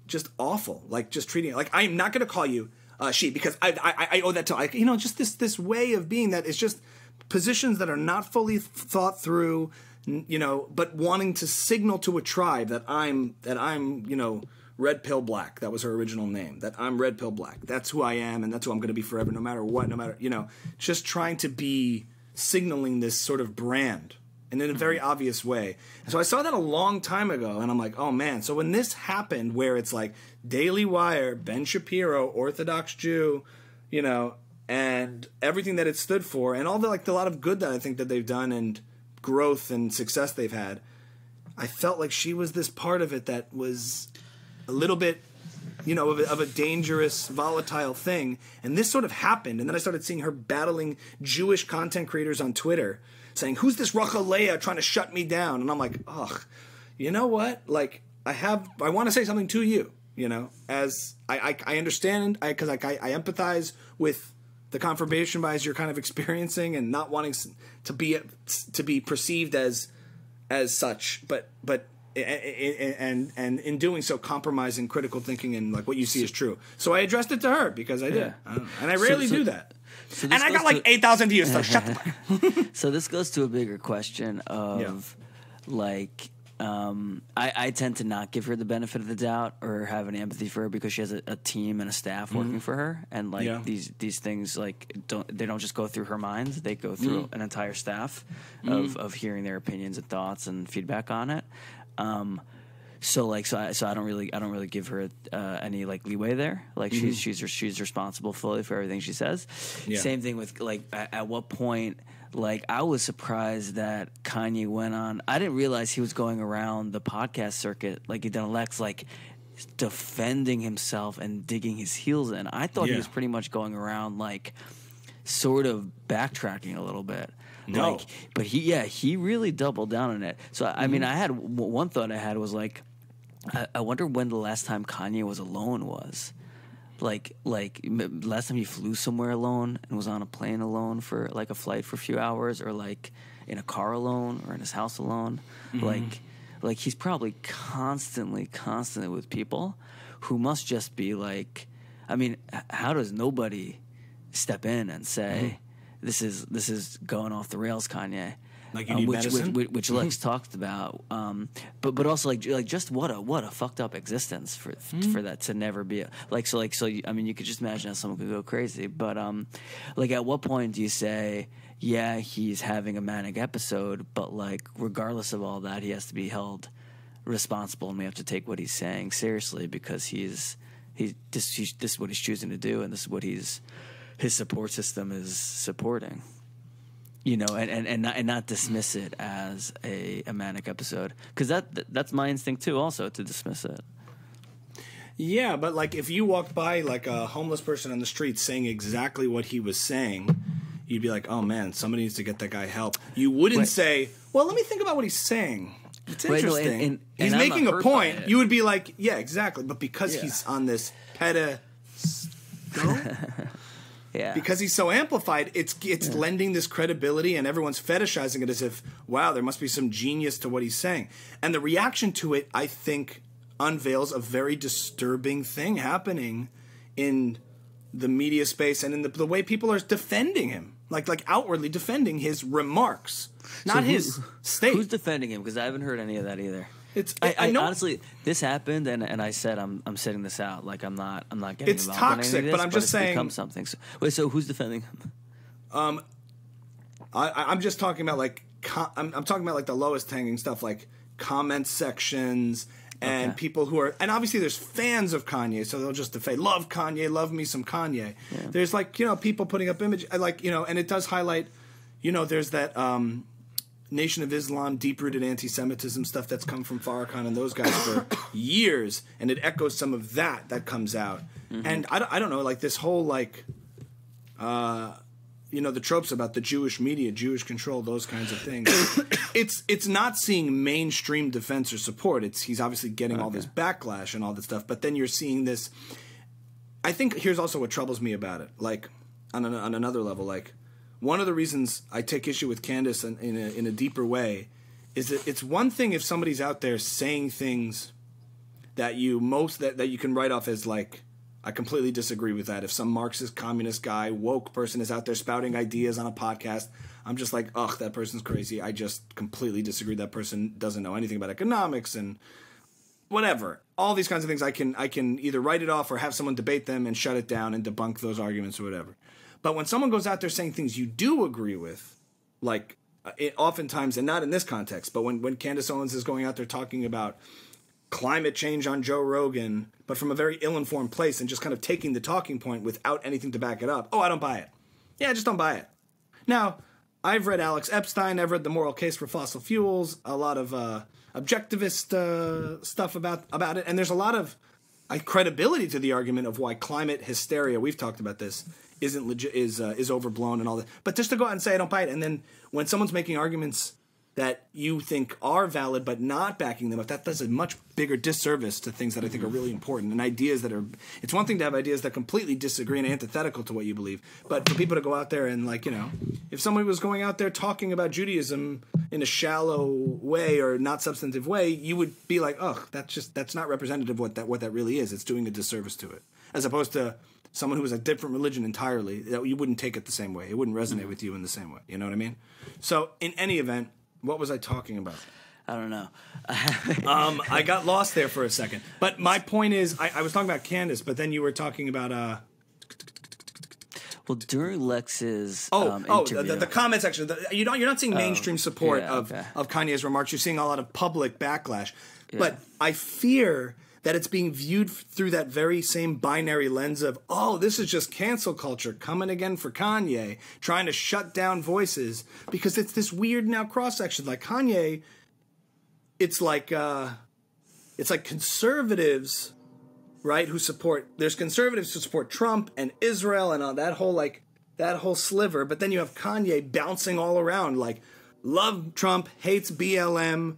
just awful. Like just treating it like I'm not going to call you uh, she because I, I I owe that to I, you know just this this way of being that is just positions that are not fully thought through you know but wanting to signal to a tribe that I'm that I'm you know red pill black. That was her original name. That I'm red pill black. That's who I am and that's who I'm going to be forever no matter what no matter you know just trying to be signaling this sort of brand and in a very mm-hmm. obvious way. And so I saw that a long time ago, and I'm like, oh man. So when this happened, where it's like Daily Wire, Ben Shapiro, Orthodox Jew, you know, and everything that it stood for, and all the like, a lot of good that I think that they've done and growth and success they've had, I felt like she was this part of it that was a little bit you know, of a, of a, dangerous, volatile thing. And this sort of happened. And then I started seeing her battling Jewish content creators on Twitter saying, "Who's this Rachel Leah trying to shut me down?" And I'm like, "Ugh, you know what? Like, I have, I want to say something to you, You know, as I I, I understand, I because like I, I empathize with the confirmation bias you're kind of experiencing and not wanting to be to be perceived as as such, but but and and in doing so compromising critical thinking and like what you see is true so i addressed it to her because i did yeah. I and i rarely so, so, do that so and i got like 8000 views so shut the so this goes to a bigger question of yeah. like um, I, I, tend to not give her the benefit of the doubt or have any empathy for her because she has a, a team and a staff mm-hmm. working for her, and like yeah. these these things like don't they don't just go through her mind; they go through mm-hmm. an entire staff mm-hmm. of of hearing their opinions and thoughts and feedback on it. Um, so like so I, so I don't really I don't really give her uh, any like leeway there. Like mm-hmm. she's she's she's responsible fully for everything she says. Yeah. Same thing with like at, at, what point like I was surprised that Kanye went on. I didn't realize he was going around the podcast circuit like he done Lex like defending himself and digging his heels in. I thought yeah. he was pretty much going around like sort of backtracking a little bit. No, like, but he yeah he really doubled down on it. So I mm-hmm. mean, I had one thought I had was like, I, I wonder when the last time Kanye was alone was. Like, like last time he flew somewhere alone and was on a plane alone for like a flight for a few hours, or like in a car alone, or in his house alone. Mm-hmm. Like, like he's probably constantly, constantly with people who must just be like, I mean, how does nobody step in and say, mm-hmm this is this is going off the rails, Kanye. Like you um, need which, medicine, which, which Lex talked about, um, but but also like like just what a what a fucked up existence for mm. for that to never be a, like so like so I mean you could just imagine how someone could go crazy, but um, like at what point do you say yeah he's having a manic episode, but like regardless of all that he has to be held responsible and we have to take what he's saying seriously because he's he this he's, this is what he's choosing to do and this is what he's his support system is supporting. You know, and, and, and, not, and not dismiss it as a, a manic episode. Because that, that's my instinct too, also, to dismiss it. Yeah, but like if you walked by like a homeless person on the street saying exactly what he was saying, you'd be like, "Oh man, somebody needs to get that guy help." You wouldn't Wait. say, "Well, let me think about what he's saying." It's interesting. Wait, no, and, and, he's making a point. You would be like, "Yeah, exactly." But because yeah. he's on this pedestal, Yeah. Because he's so amplified, it's it's yeah. lending this credibility, and everyone's fetishizing it as if, wow, there must be some genius to what he's saying. And the reaction to it, I think, unveils a very disturbing thing happening in the media space and in the, the way people are defending him, like like outwardly defending his remarks, not so who, his state. Who's defending him? Because I haven't heard any of that either. It's I, I, I honestly this happened and, and I said I'm I'm setting this out like I'm not I'm not getting it's toxic this, but I'm just saying become something so, wait so who's defending him um I I'm just talking about like com- I'm, I'm talking about like the lowest hanging stuff like comment sections and okay. people who are and obviously there's fans of Kanye so they'll just defend love Kanye love me some Kanye yeah. there's like you know people putting up image like you know and it does highlight you know there's that um Nation of Islam, deep rooted anti Semitism stuff that's come from Farrakhan and those guys for years, and it echoes some of that that comes out. Mm-hmm. And I, I don't know, like this whole, like, uh, you know, the tropes about the Jewish media, Jewish control, those kinds of things. it's it's not seeing mainstream defense or support. It's he's obviously getting okay. all this backlash and all this stuff, but then you're seeing this. I think here's also what troubles me about it. Like on, an, on another level, like one of the reasons I take issue with Candace in, in, a, in a deeper way is that it's one thing if somebody's out there saying things that you most that, that you can write off as like I completely disagree with that. If some Marxist communist guy, woke person is out there spouting ideas on a podcast, I'm just like, ugh, that person's crazy. I just completely disagree. That person doesn't know anything about economics and whatever. All these kinds of things I can I can either write it off or have someone debate them and shut it down and debunk those arguments or whatever. But when someone goes out there saying things you do agree with, like uh, it, oftentimes, and not in this context, but when, when Candace Owens is going out there talking about climate change on Joe Rogan, but from a very ill informed place and just kind of taking the talking point without anything to back it up, oh, I don't buy it. Yeah, I just don't buy it. Now, I've read Alex Epstein, I've read The Moral Case for Fossil Fuels, a lot of uh, objectivist uh, stuff about, about it, and there's a lot of uh, credibility to the argument of why climate hysteria, we've talked about this, isn't legit is uh, is overblown and all that. But just to go out and say I don't buy it, and then when someone's making arguments that you think are valid but not backing them up that does a much bigger disservice to things that i think are really important and ideas that are it's one thing to have ideas that completely disagree and antithetical to what you believe but for people to go out there and like you know if somebody was going out there talking about judaism in a shallow way or not substantive way you would be like oh that's just that's not representative of what that what that really is it's doing a disservice to it as opposed to someone who was a different religion entirely that you wouldn't take it the same way it wouldn't resonate with you in the same way you know what i mean so in any event what was I talking about? I don't know. um, I got lost there for a second. But my point is, I, I, was talking about Candace, but then you were talking about. Uh, well, during Lex's oh um, oh the, the, the, comment section, the, you don't you're not seeing oh, mainstream support yeah, of okay. of Kanye's remarks. You're seeing a lot of public backlash. Yeah. But I fear that it's being viewed through that very same binary lens of, oh, this is just cancel culture coming again for Kanye, trying to shut down voices because it's this weird now cross section. Like Kanye, it's like uh, it's like conservatives, right, who support. There's conservatives who support Trump and Israel and all that whole like that whole sliver, but then you have Kanye bouncing all around like love Trump, hates BLM,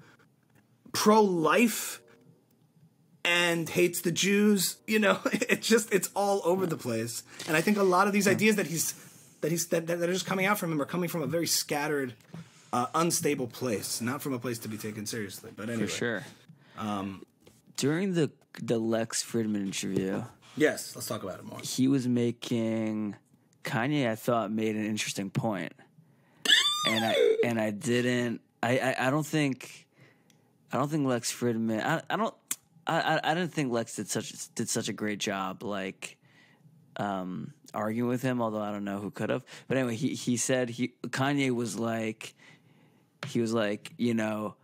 pro life and hates the Jews. You know, it's just it's all over the place. And I think a lot of these ideas that he's that he's that, that are just coming out from him are coming from a very scattered, uh, unstable place, not from a place to be taken seriously. But anyway, for sure. Um, During the the Lex Fridman interview, yes, let's talk about it more. He was making Kanye. I thought made an interesting point, and I and I didn't. I, I, I don't think. I don't think Lex Fridman. I, I don't. I, I didn't think Lex did such did such a great job like um, arguing with him. Although I don't know who could have. But anyway, he he said he Kanye was like he was like you know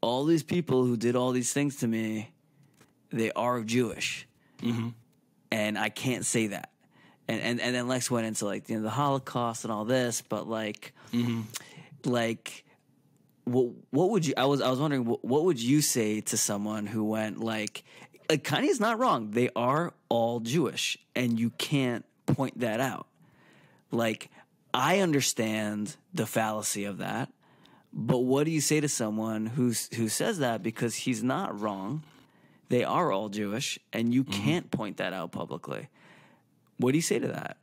all these people who did all these things to me, they are Jewish, mm-hmm. and I can't say that. And, and and then Lex went into like you know the Holocaust and all this, but like mm-hmm. like what what would you? I was I was wondering what, what would you say to someone who went like, like Kanye's not wrong. They are all Jewish, and you can't point that out. Like I understand the fallacy of that, but what do you say to someone who's who says that because he's not wrong? They are all Jewish, and you mm-hmm. can't point that out publicly. What do you say to that?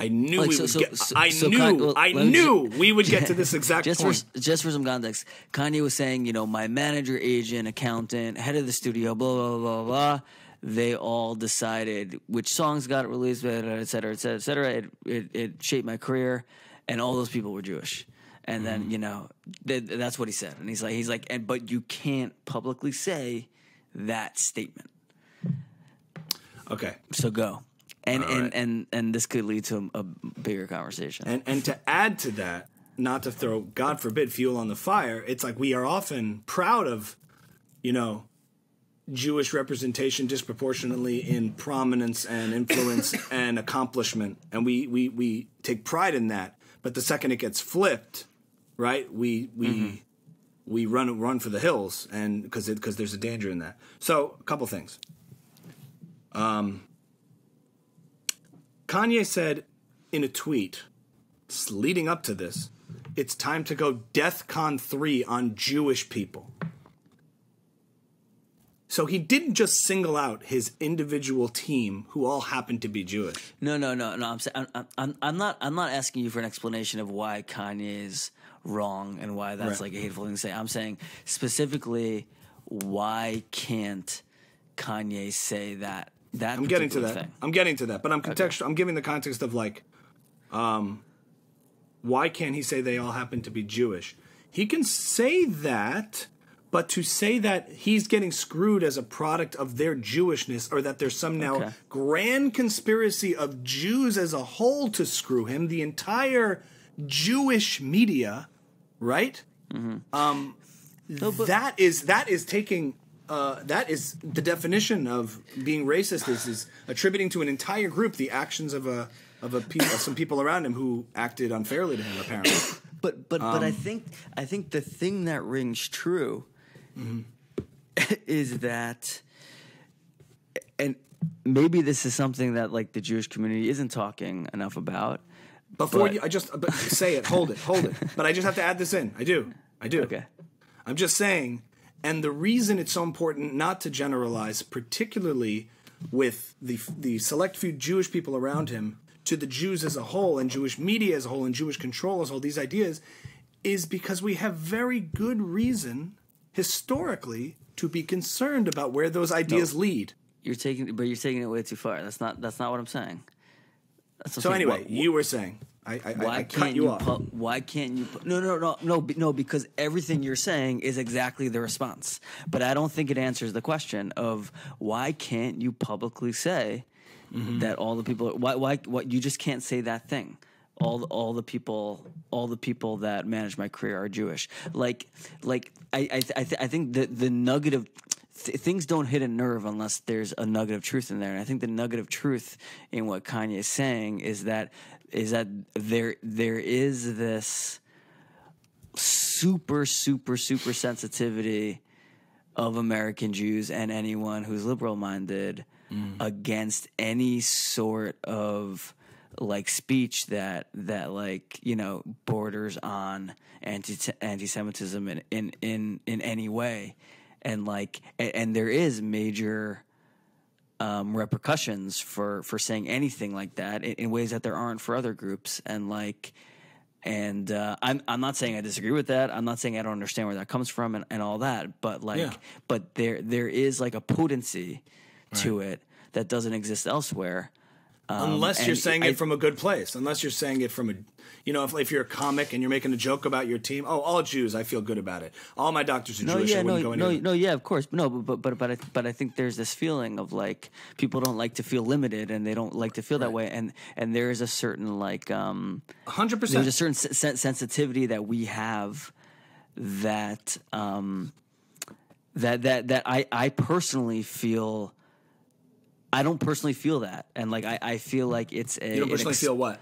I knew like, we so, would so, get. So, I knew. Kanye, well, I knew we would get to this exact just point. For, just for some context, Kanye was saying, you know, my manager, agent, accountant, head of the studio, blah blah blah blah. They all decided which songs got released, et cetera, et cetera, et cetera. It, it, it shaped my career, and all those people were Jewish. And then mm. you know th- that's what he said, and he's like, he's like, and but you can't publicly say that statement. Okay, so go and and, right. and and this could lead to a, a bigger conversation. And and to add to that, not to throw God forbid fuel on the fire, it's like we are often proud of, you know, Jewish representation disproportionately in prominence and influence and accomplishment, and we we we take pride in that. But the second it gets flipped, right, we we. Mm-hmm. We run run for the hills, and because because there's a danger in that. So, a couple things. Um, Kanye said in a tweet leading up to this, it's time to go Death DEFCON 3 on Jewish people. So he didn't just single out his individual team who all happened to be Jewish. No, no, no, no. I'm saying I'm, I'm, I'm not I'm not asking you for an explanation of why Kanye is wrong and why that's right. like a hateful thing to say. I'm saying specifically why can't Kanye say that that I'm getting to that. Thing. I'm getting to that, but I'm contextual. Okay. I'm giving the context of like, um, why can't he say they all happen to be Jewish? He can say that, but to say that he's getting screwed as a product of their Jewishness, or that there's some now okay. grand conspiracy of Jews as a whole to screw him, the entire Jewish media, right? Mm-hmm. Um, no, that is that is taking uh, that is the definition of being racist is, is attributing to an entire group the actions of a of a pe- some people around him who acted unfairly to him apparently but but um, but i um, think i think the thing that rings true mm-hmm. is that and maybe this is something that like the jewish community isn't talking enough about before but, you i just say it hold it hold it but i just have to add this in i do I do. Okay. I'm just saying, and the reason it's so important not to generalize, particularly with the the select few Jewish people around him, to the Jews as a whole, and Jewish media as a whole, and Jewish control as a whole, these ideas, is because we have very good reason historically to be concerned about where those ideas no, lead. You're taking, but you're taking it way too far. That's not. That's not what I'm saying. so anyway, what, you were saying. I, I, why I can't you, you pu- why can't you? Pu- no, no, no, no, no. Because everything you're saying is exactly the response. But I don't think it answers the question of why can't you publicly say mm-hmm. that all the people? Why, why, what? You just can't say that thing. All, all the people, all the people that manage my career are Jewish. Like, like I, I, I, th- I think the the nugget of th- things don't hit a nerve unless there's a nugget of truth in there. And I think the nugget of truth in what Kanye is saying is that is that there there is this super super super sensitivity of American Jews and anyone who's liberal minded mm. against any sort of like speech that that like you know borders on anti anti-Semitism in in in, in any way, and like and, and there is major um, repercussions for for saying anything like that in, in, ways that there aren't for other groups and like and uh, I'm I'm not saying I disagree with that. I'm not saying I don't understand where that comes from and, and all that. But like, yeah. but there there is like a potency right. to it that doesn't exist elsewhere. Um, unless you're saying I, it from a good place. Unless you're saying it from a you know, if, if you're a comic and you're making a joke about your team, oh, all Jews, I feel good about it. All my doctors are no, Jewish. Yeah, no, no, no, yeah, of course, no, but but but I, but I think there's this feeling of like people don't like to feel limited and they don't like to feel right. that way, and and there is a certain like um, hundred percent. There's a certain se- sensitivity that we have that um, that that that I I personally feel. I don't personally feel that, and like I, I feel like it's a. You don't personally ex- feel what?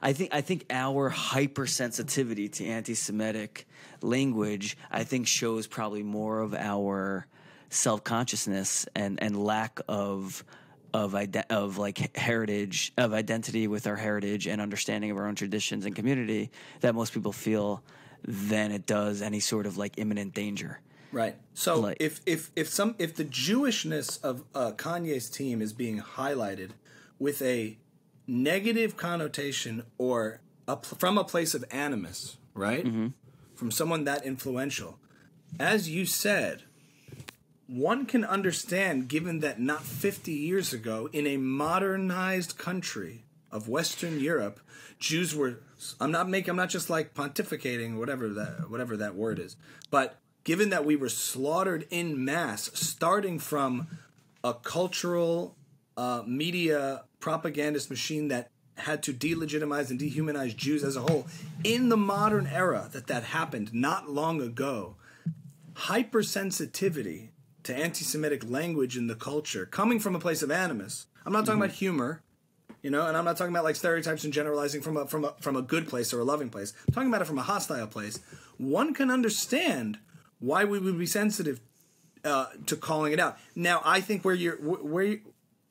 I think I think our hypersensitivity to anti-Semitic language, I think, shows probably more of our self-consciousness and and lack of of ide- of like heritage of identity with our heritage and understanding of our own traditions and community that most people feel than it does any sort of like imminent danger. Right. So like, if if if some if the Jewishness of uh, Kanye's team is being highlighted with a negative connotation or a, from a place of animus, right? Mm-hmm. From someone that influential. As you said, one can understand, given that not 50 years ago, in a modernized country of Western Europe, Jews were. I'm not making. I'm not just like pontificating, whatever that whatever that word is. But given that we were slaughtered in mass, starting from a cultural uh, media propagandist machine that had to delegitimize and dehumanize Jews as a whole. In the modern era that that happened not long ago, hypersensitivity to anti-Semitic language in the culture coming from a place of animus. I'm not talking mm-hmm. about humor, you know, and I'm not talking about like stereotypes and generalizing from a from a from a good place or a loving place. I'm talking about it from a hostile place. One can understand why would we would be sensitive uh, to calling it out. Now, I think where you're where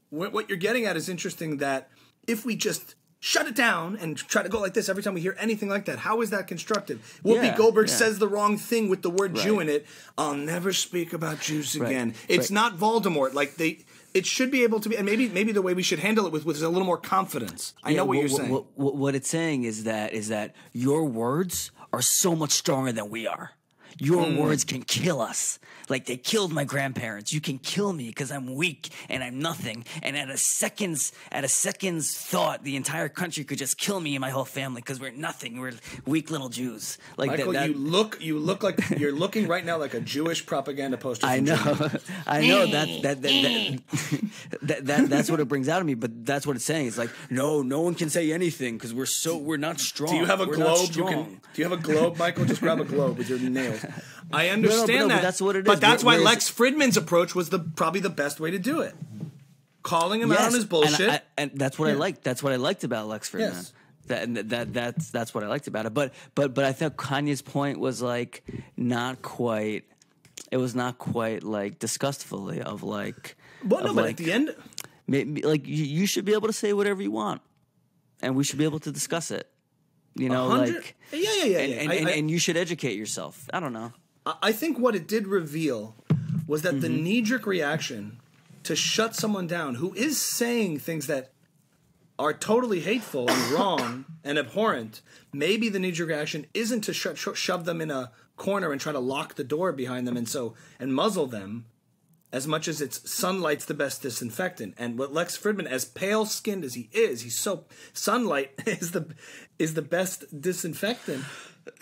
what you're getting at is interesting that if we just shut it down and try to go like this every time we hear anything like that. How is that constructive? Whoopi yeah, Goldberg yeah. says the wrong thing with the word right. Jew in it. I'll never speak about Jews again. Right. It's right. not Voldemort. Like they. It should be able to be, and maybe maybe the way we should handle it with, with a little more confidence. I yeah, know what, what you're saying. What, what, what it's saying is that is that your words are so much stronger than we are. Your mm. words can kill us. Like they killed my grandparents. You can kill me because I'm weak and I'm nothing. And at a second's at a second's thought, the entire country could just kill me and my whole family because we're nothing. We're weak little Jews. Like Michael, that, that, you look you look like you're looking right now like a Jewish propaganda poster. I know, I know that that that, that, that, that that's what it brings out of me. But that's what it's saying. It's like no, no one can say anything because we're so we're not strong. Do you have a we're globe? You can. Do you have a globe, Michael? Just grab a globe with your nails. I understand no, no, no, that. that's what it is. But that's why Lex Fridman's approach was the probably the best way to do it. Calling him out on his bullshit, and, I, and that's what. I liked. That's what I liked about Lex Fridman. Yes. That, and that that's that's what I liked about it. But but but I thought Kanye's point was like not quite. It was not quite like disgustfully of like. Well, no, but like, at the end, maybe, like you, you should be able to say whatever you want, and we should be able to discuss it. You know, like yeah, yeah, yeah, and, yeah. and, I- and, I- and you should educate yourself. I don't know. I- I think what it did reveal was that the Mm-hmm. knee jerk reaction to shut someone down who is saying things that are totally hateful and wrong and abhorrent. Maybe the knee jerk reaction isn't to sho- sho- shove them in a corner and try to lock the door behind them and so and muzzle them as much as it's sunlight's the best disinfectant. And what Lex Fridman, as pale skinned as he is, he's so sunlight is the is the best disinfectant.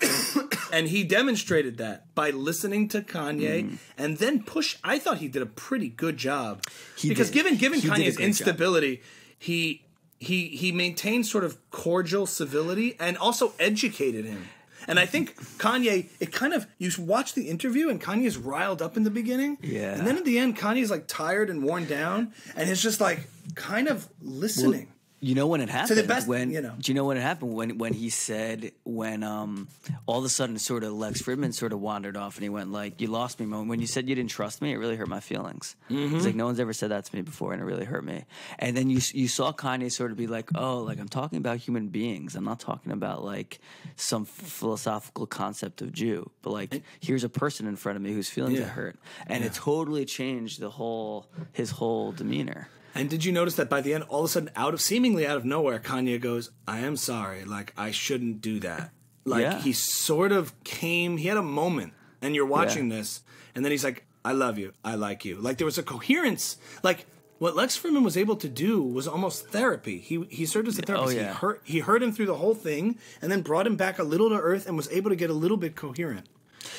and he demonstrated that by listening to Kanye mm. and then push. I thought he did a pretty good job He because did. given given He Kanye's great job. instability, he he he maintained sort of cordial civility and also educated him. And I think Kanye, it kind of you watch the interview and Kanye's riled up in the beginning, Yeah. and then at the end Kanye's like tired and worn down, and he's just like kind of listening. You know when it happened? best- when you know. do you know when it happened? When when he said when um all of a sudden sort of Lex Fridman sort of wandered off and he went like, "You lost me, Mo. When you said you didn't trust me, it really hurt my feelings." Mm-hmm. He's like, "No one's ever said that to me before, and it really hurt me." And then you you saw Kanye sort of be like, "Oh, like I'm talking about human beings. I'm not talking about like some philosophical concept of Jew, but like here's a person in front of me whose feelings Yeah. are hurt." And it totally changed the whole his whole demeanor. And did you notice that by the end, all of a sudden, out of seemingly out of nowhere, Kanye goes, "I am sorry. Like I shouldn't do that." Like Yeah. he sort of came. He had a moment, and you're watching this, and then he's like, "I love you. I like you." Like there was a coherence. Like what Lex Fridman was able to do was almost therapy. He he served as a therapist. Oh, yeah. He heard he heard him through the whole thing, and then brought him back a little to earth, and was able to get a little bit coherent.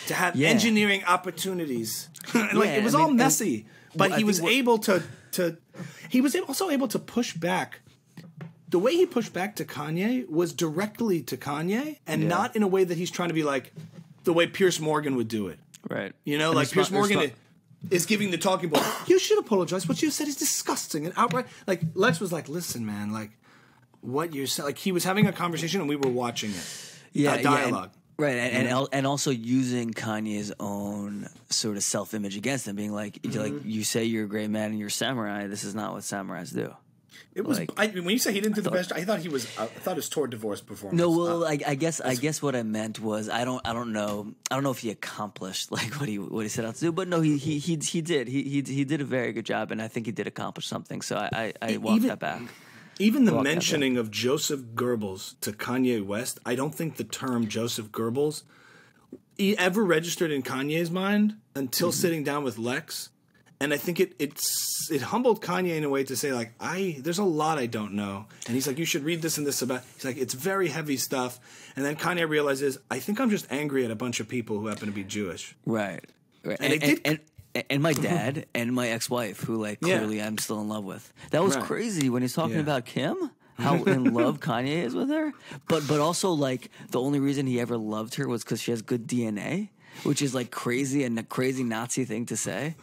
To have Yeah. engineering opportunities, like Yeah, it was I all mean, and- messy, but Well, he was able to to he was also able to push back the way he pushed back to Kanye was directly to Kanye and Yeah. not in a way that he's trying to be like the way Piers Morgan would do it. Right. You know, And like Piers Morgan respo- is giving the talking point. You should apologize. What you said is disgusting and outright. Like Lex was like, "Listen, man, like what you're saying." Like he was having a conversation and we were watching it. yeah, a yeah, dialogue. and- right, and and, al- and also using Kanye's own sort of self image against him, being like, Mm-hmm. like you say you're a great man and you're a samurai. This is not what samurais do. It was Like- I, when you say he didn't do the best. I thought he was. I thought his tour divorce performance. No, uh, well, I, I guess I guess what I meant was I don't I don't know I don't know if he accomplished like what he what he set out to do, but no, he he he, he did he, he he did a very good job, and I think he did accomplish something. So I I, I walked even- that back. Even the mentioning of Joseph Goebbels to Kanye West, I don't think the term Joseph Goebbels ever registered in Kanye's mind until Mm-hmm. sitting down with Lex. And I think it it's it humbled Kanye in a way to say like I there's a lot I don't know, and he's like you should read this and this about. He's like it's very heavy stuff, and then Kanye realizes I think I'm just angry at a bunch of people who happen to be Jewish. Right. right. And And, it and, did- and, and my dad and my ex-wife, who like Yeah. clearly I'm still in love with. That was Right. crazy when he's talking Yeah. about Kim. How in love Kanye is with her, but but also like the only reason he ever loved her was because she has good DNA, which is like crazy and a crazy Nazi thing to say.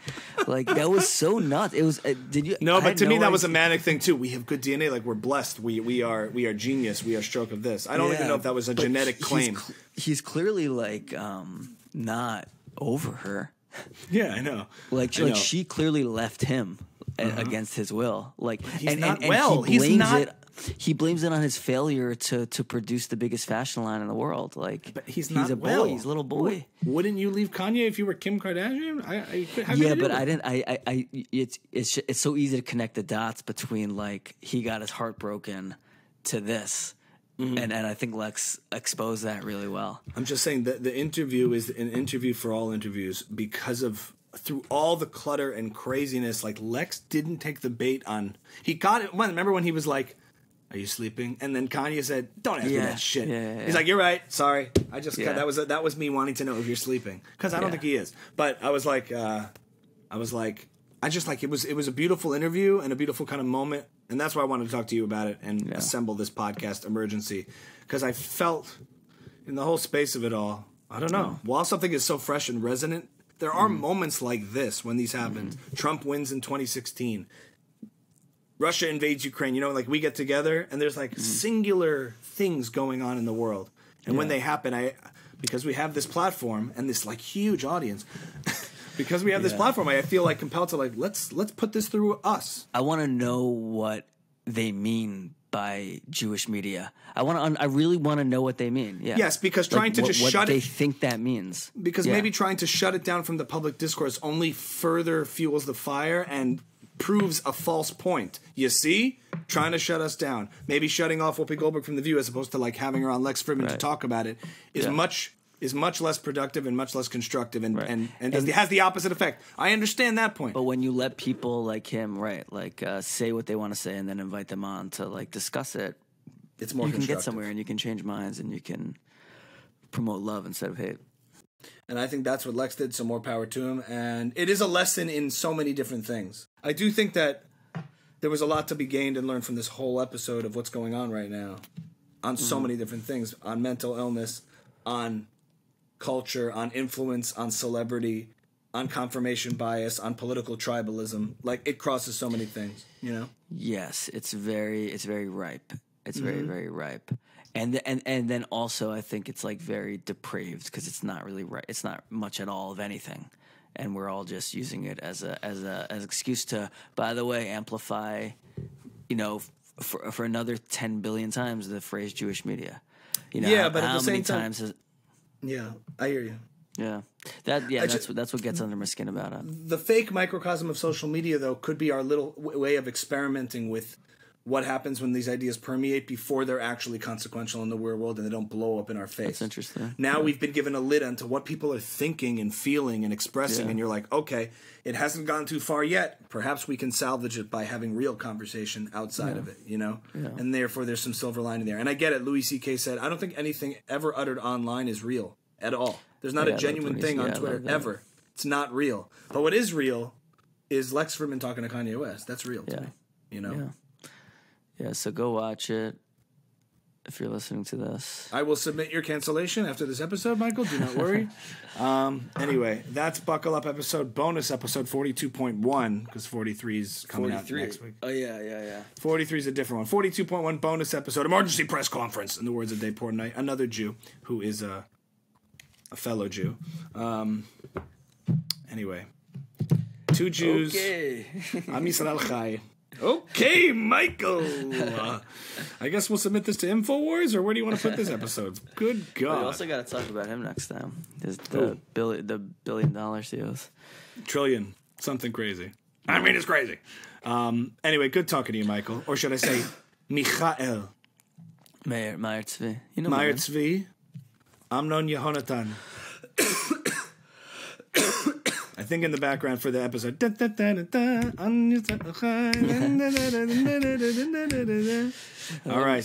Like that was so nuts. It was. Uh, did you? No, but to me that was a manic thing too. We have good DNA, like we're blessed. We we are we are genius. We are stroke of this. I don't even know if that was a genetic he's claim. cl- He's, clearly like um not over her. yeah, I know. Like, I like know. she clearly left him a- uh-huh. against his will. Like, he's and, not and, and well. He He's blames not- it. He blames it on his failure to to produce the biggest fashion line in the world. Like, But he's not a well. boy. He's a little boy. Wouldn't you leave Kanye if you were Kim Kardashian? I, I Yeah, but? I didn't. I, I, I, it's, it's, it's so easy to connect the dots between like he got his heart broken to this, Mm-hmm. and and I think Lex exposed that really well. I'm just saying that the interview is an interview for all interviews because of through all the clutter and craziness. Like Lex didn't take the bait on. He got it. When, remember when he was like, "Are you sleeping?" And then Kanye said, "Don't ask me that shit." yeah, yeah, He's like, "You're right. Sorry. I just Yeah. that was that was me wanting to know if you're sleeping because I don't Yeah. think he is." But I was like, uh, I was like. I just like it was it was a beautiful interview and a beautiful kind of moment and that's why I wanted to talk to you about it and Yeah. assemble this podcast emergency because I felt in the whole space of it all, I don't know. Mm. While something is so fresh and resonant, there are mm. moments like this when these happen. Mm. Trump wins in 2016. Russia invades Ukraine. You know, like we get together and there's like singular things going on in the world. And when they happen, I because we have this platform and this like huge audience, because we have this platform, I feel like compelled to like let's let's put this through us. I want to know what they mean by Jewish media. I want to. I really want to know what they mean. Yeah. Yes, because trying to what, just what shut they it think that means. because Yeah. maybe trying to shut it down from the public discourse only further fuels the fire and proves a false point. You see, trying to shut us down, maybe shutting off Whoopi Goldberg from the View as opposed to like having her on Lex Fridman to talk about it is Yeah. much is much less productive and much less constructive and Right. and, and, does- has the opposite effect. I understand that point. But when you let people like him, right, like uh, say what they want to say and then invite them on to like discuss it, it's more you can get somewhere and you can change minds and you can promote love instead of hate. And I think that's what Lex did, so more power to him. And it is a lesson in so many different things. I do think that there was a lot to be gained and learned from this whole episode of what's going on right now on so many different things on mental illness, on culture, on influence, on celebrity, on confirmation bias, on political tribalism. Like it crosses so many things, you know? Yes, it's very it's very ripe. It's very Mm-hmm. very ripe. And and and then also I think it's like very depraved because it's not really right. It's not much at all of anything. And we're all just using it as a as a as an excuse to by the way amplify you know for for another 10 billion times the phrase Jewish media. You know, Yeah, how, but at how the many same time- times has, Yeah, I hear you. yeah. That yeah, I that's ju- what that's what gets under my skin about it. the fake microcosm of social media though could be our little w- way of experimenting with what happens when these ideas permeate before they're actually consequential in the real world and they don't blow up in our face. That's interesting. Now we've been given a lid onto what people are thinking and feeling and expressing, Yeah. and you're like, okay, it hasn't gone too far yet. Perhaps we can salvage it by having real conversation outside of it, you know? And therefore, there's some silver lining there. And I get it. Louis C.K. said, I don't think anything ever uttered online is real at all. There's not Yeah, a genuine thing on Twitter ever. It's not real. But what is real is Lex Fridman talking to Kanye West. That's real to Yeah. me, you know? Yeah. So go watch it if you're listening to this. I will submit your cancellation after this episode, Michael. Do not worry. um, anyway, that's Buckle Up episode, bonus episode 42.1, because 43 is coming out next week. Oh yeah, yeah, yeah. 43 is a different one. 42.1 bonus episode, emergency press conference, in the words of Dave Portnoy, another Jew who is a, a fellow Jew. Um, anyway, two Jews. Okay. Am Yisrael Chai. Okay, Michael. Uh, I guess we'll submit this to Infowars, or where do you want to put this episode? Good God! we also got to talk about him next time. There's Who? the billion, the billion dollar CEOs. Trillion. Something crazy. I mean, it's crazy. Um, anyway, good talking to you, Michael. Or should I say, Michael. Meyer, Meyer Tzvi. You know Meyer. Tzvi. Amnon Yehonatan. think in the background for the episode. All right.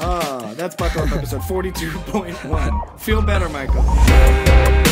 Ah, oh, that's Buckle Up episode 42.1. Feel better, Michael.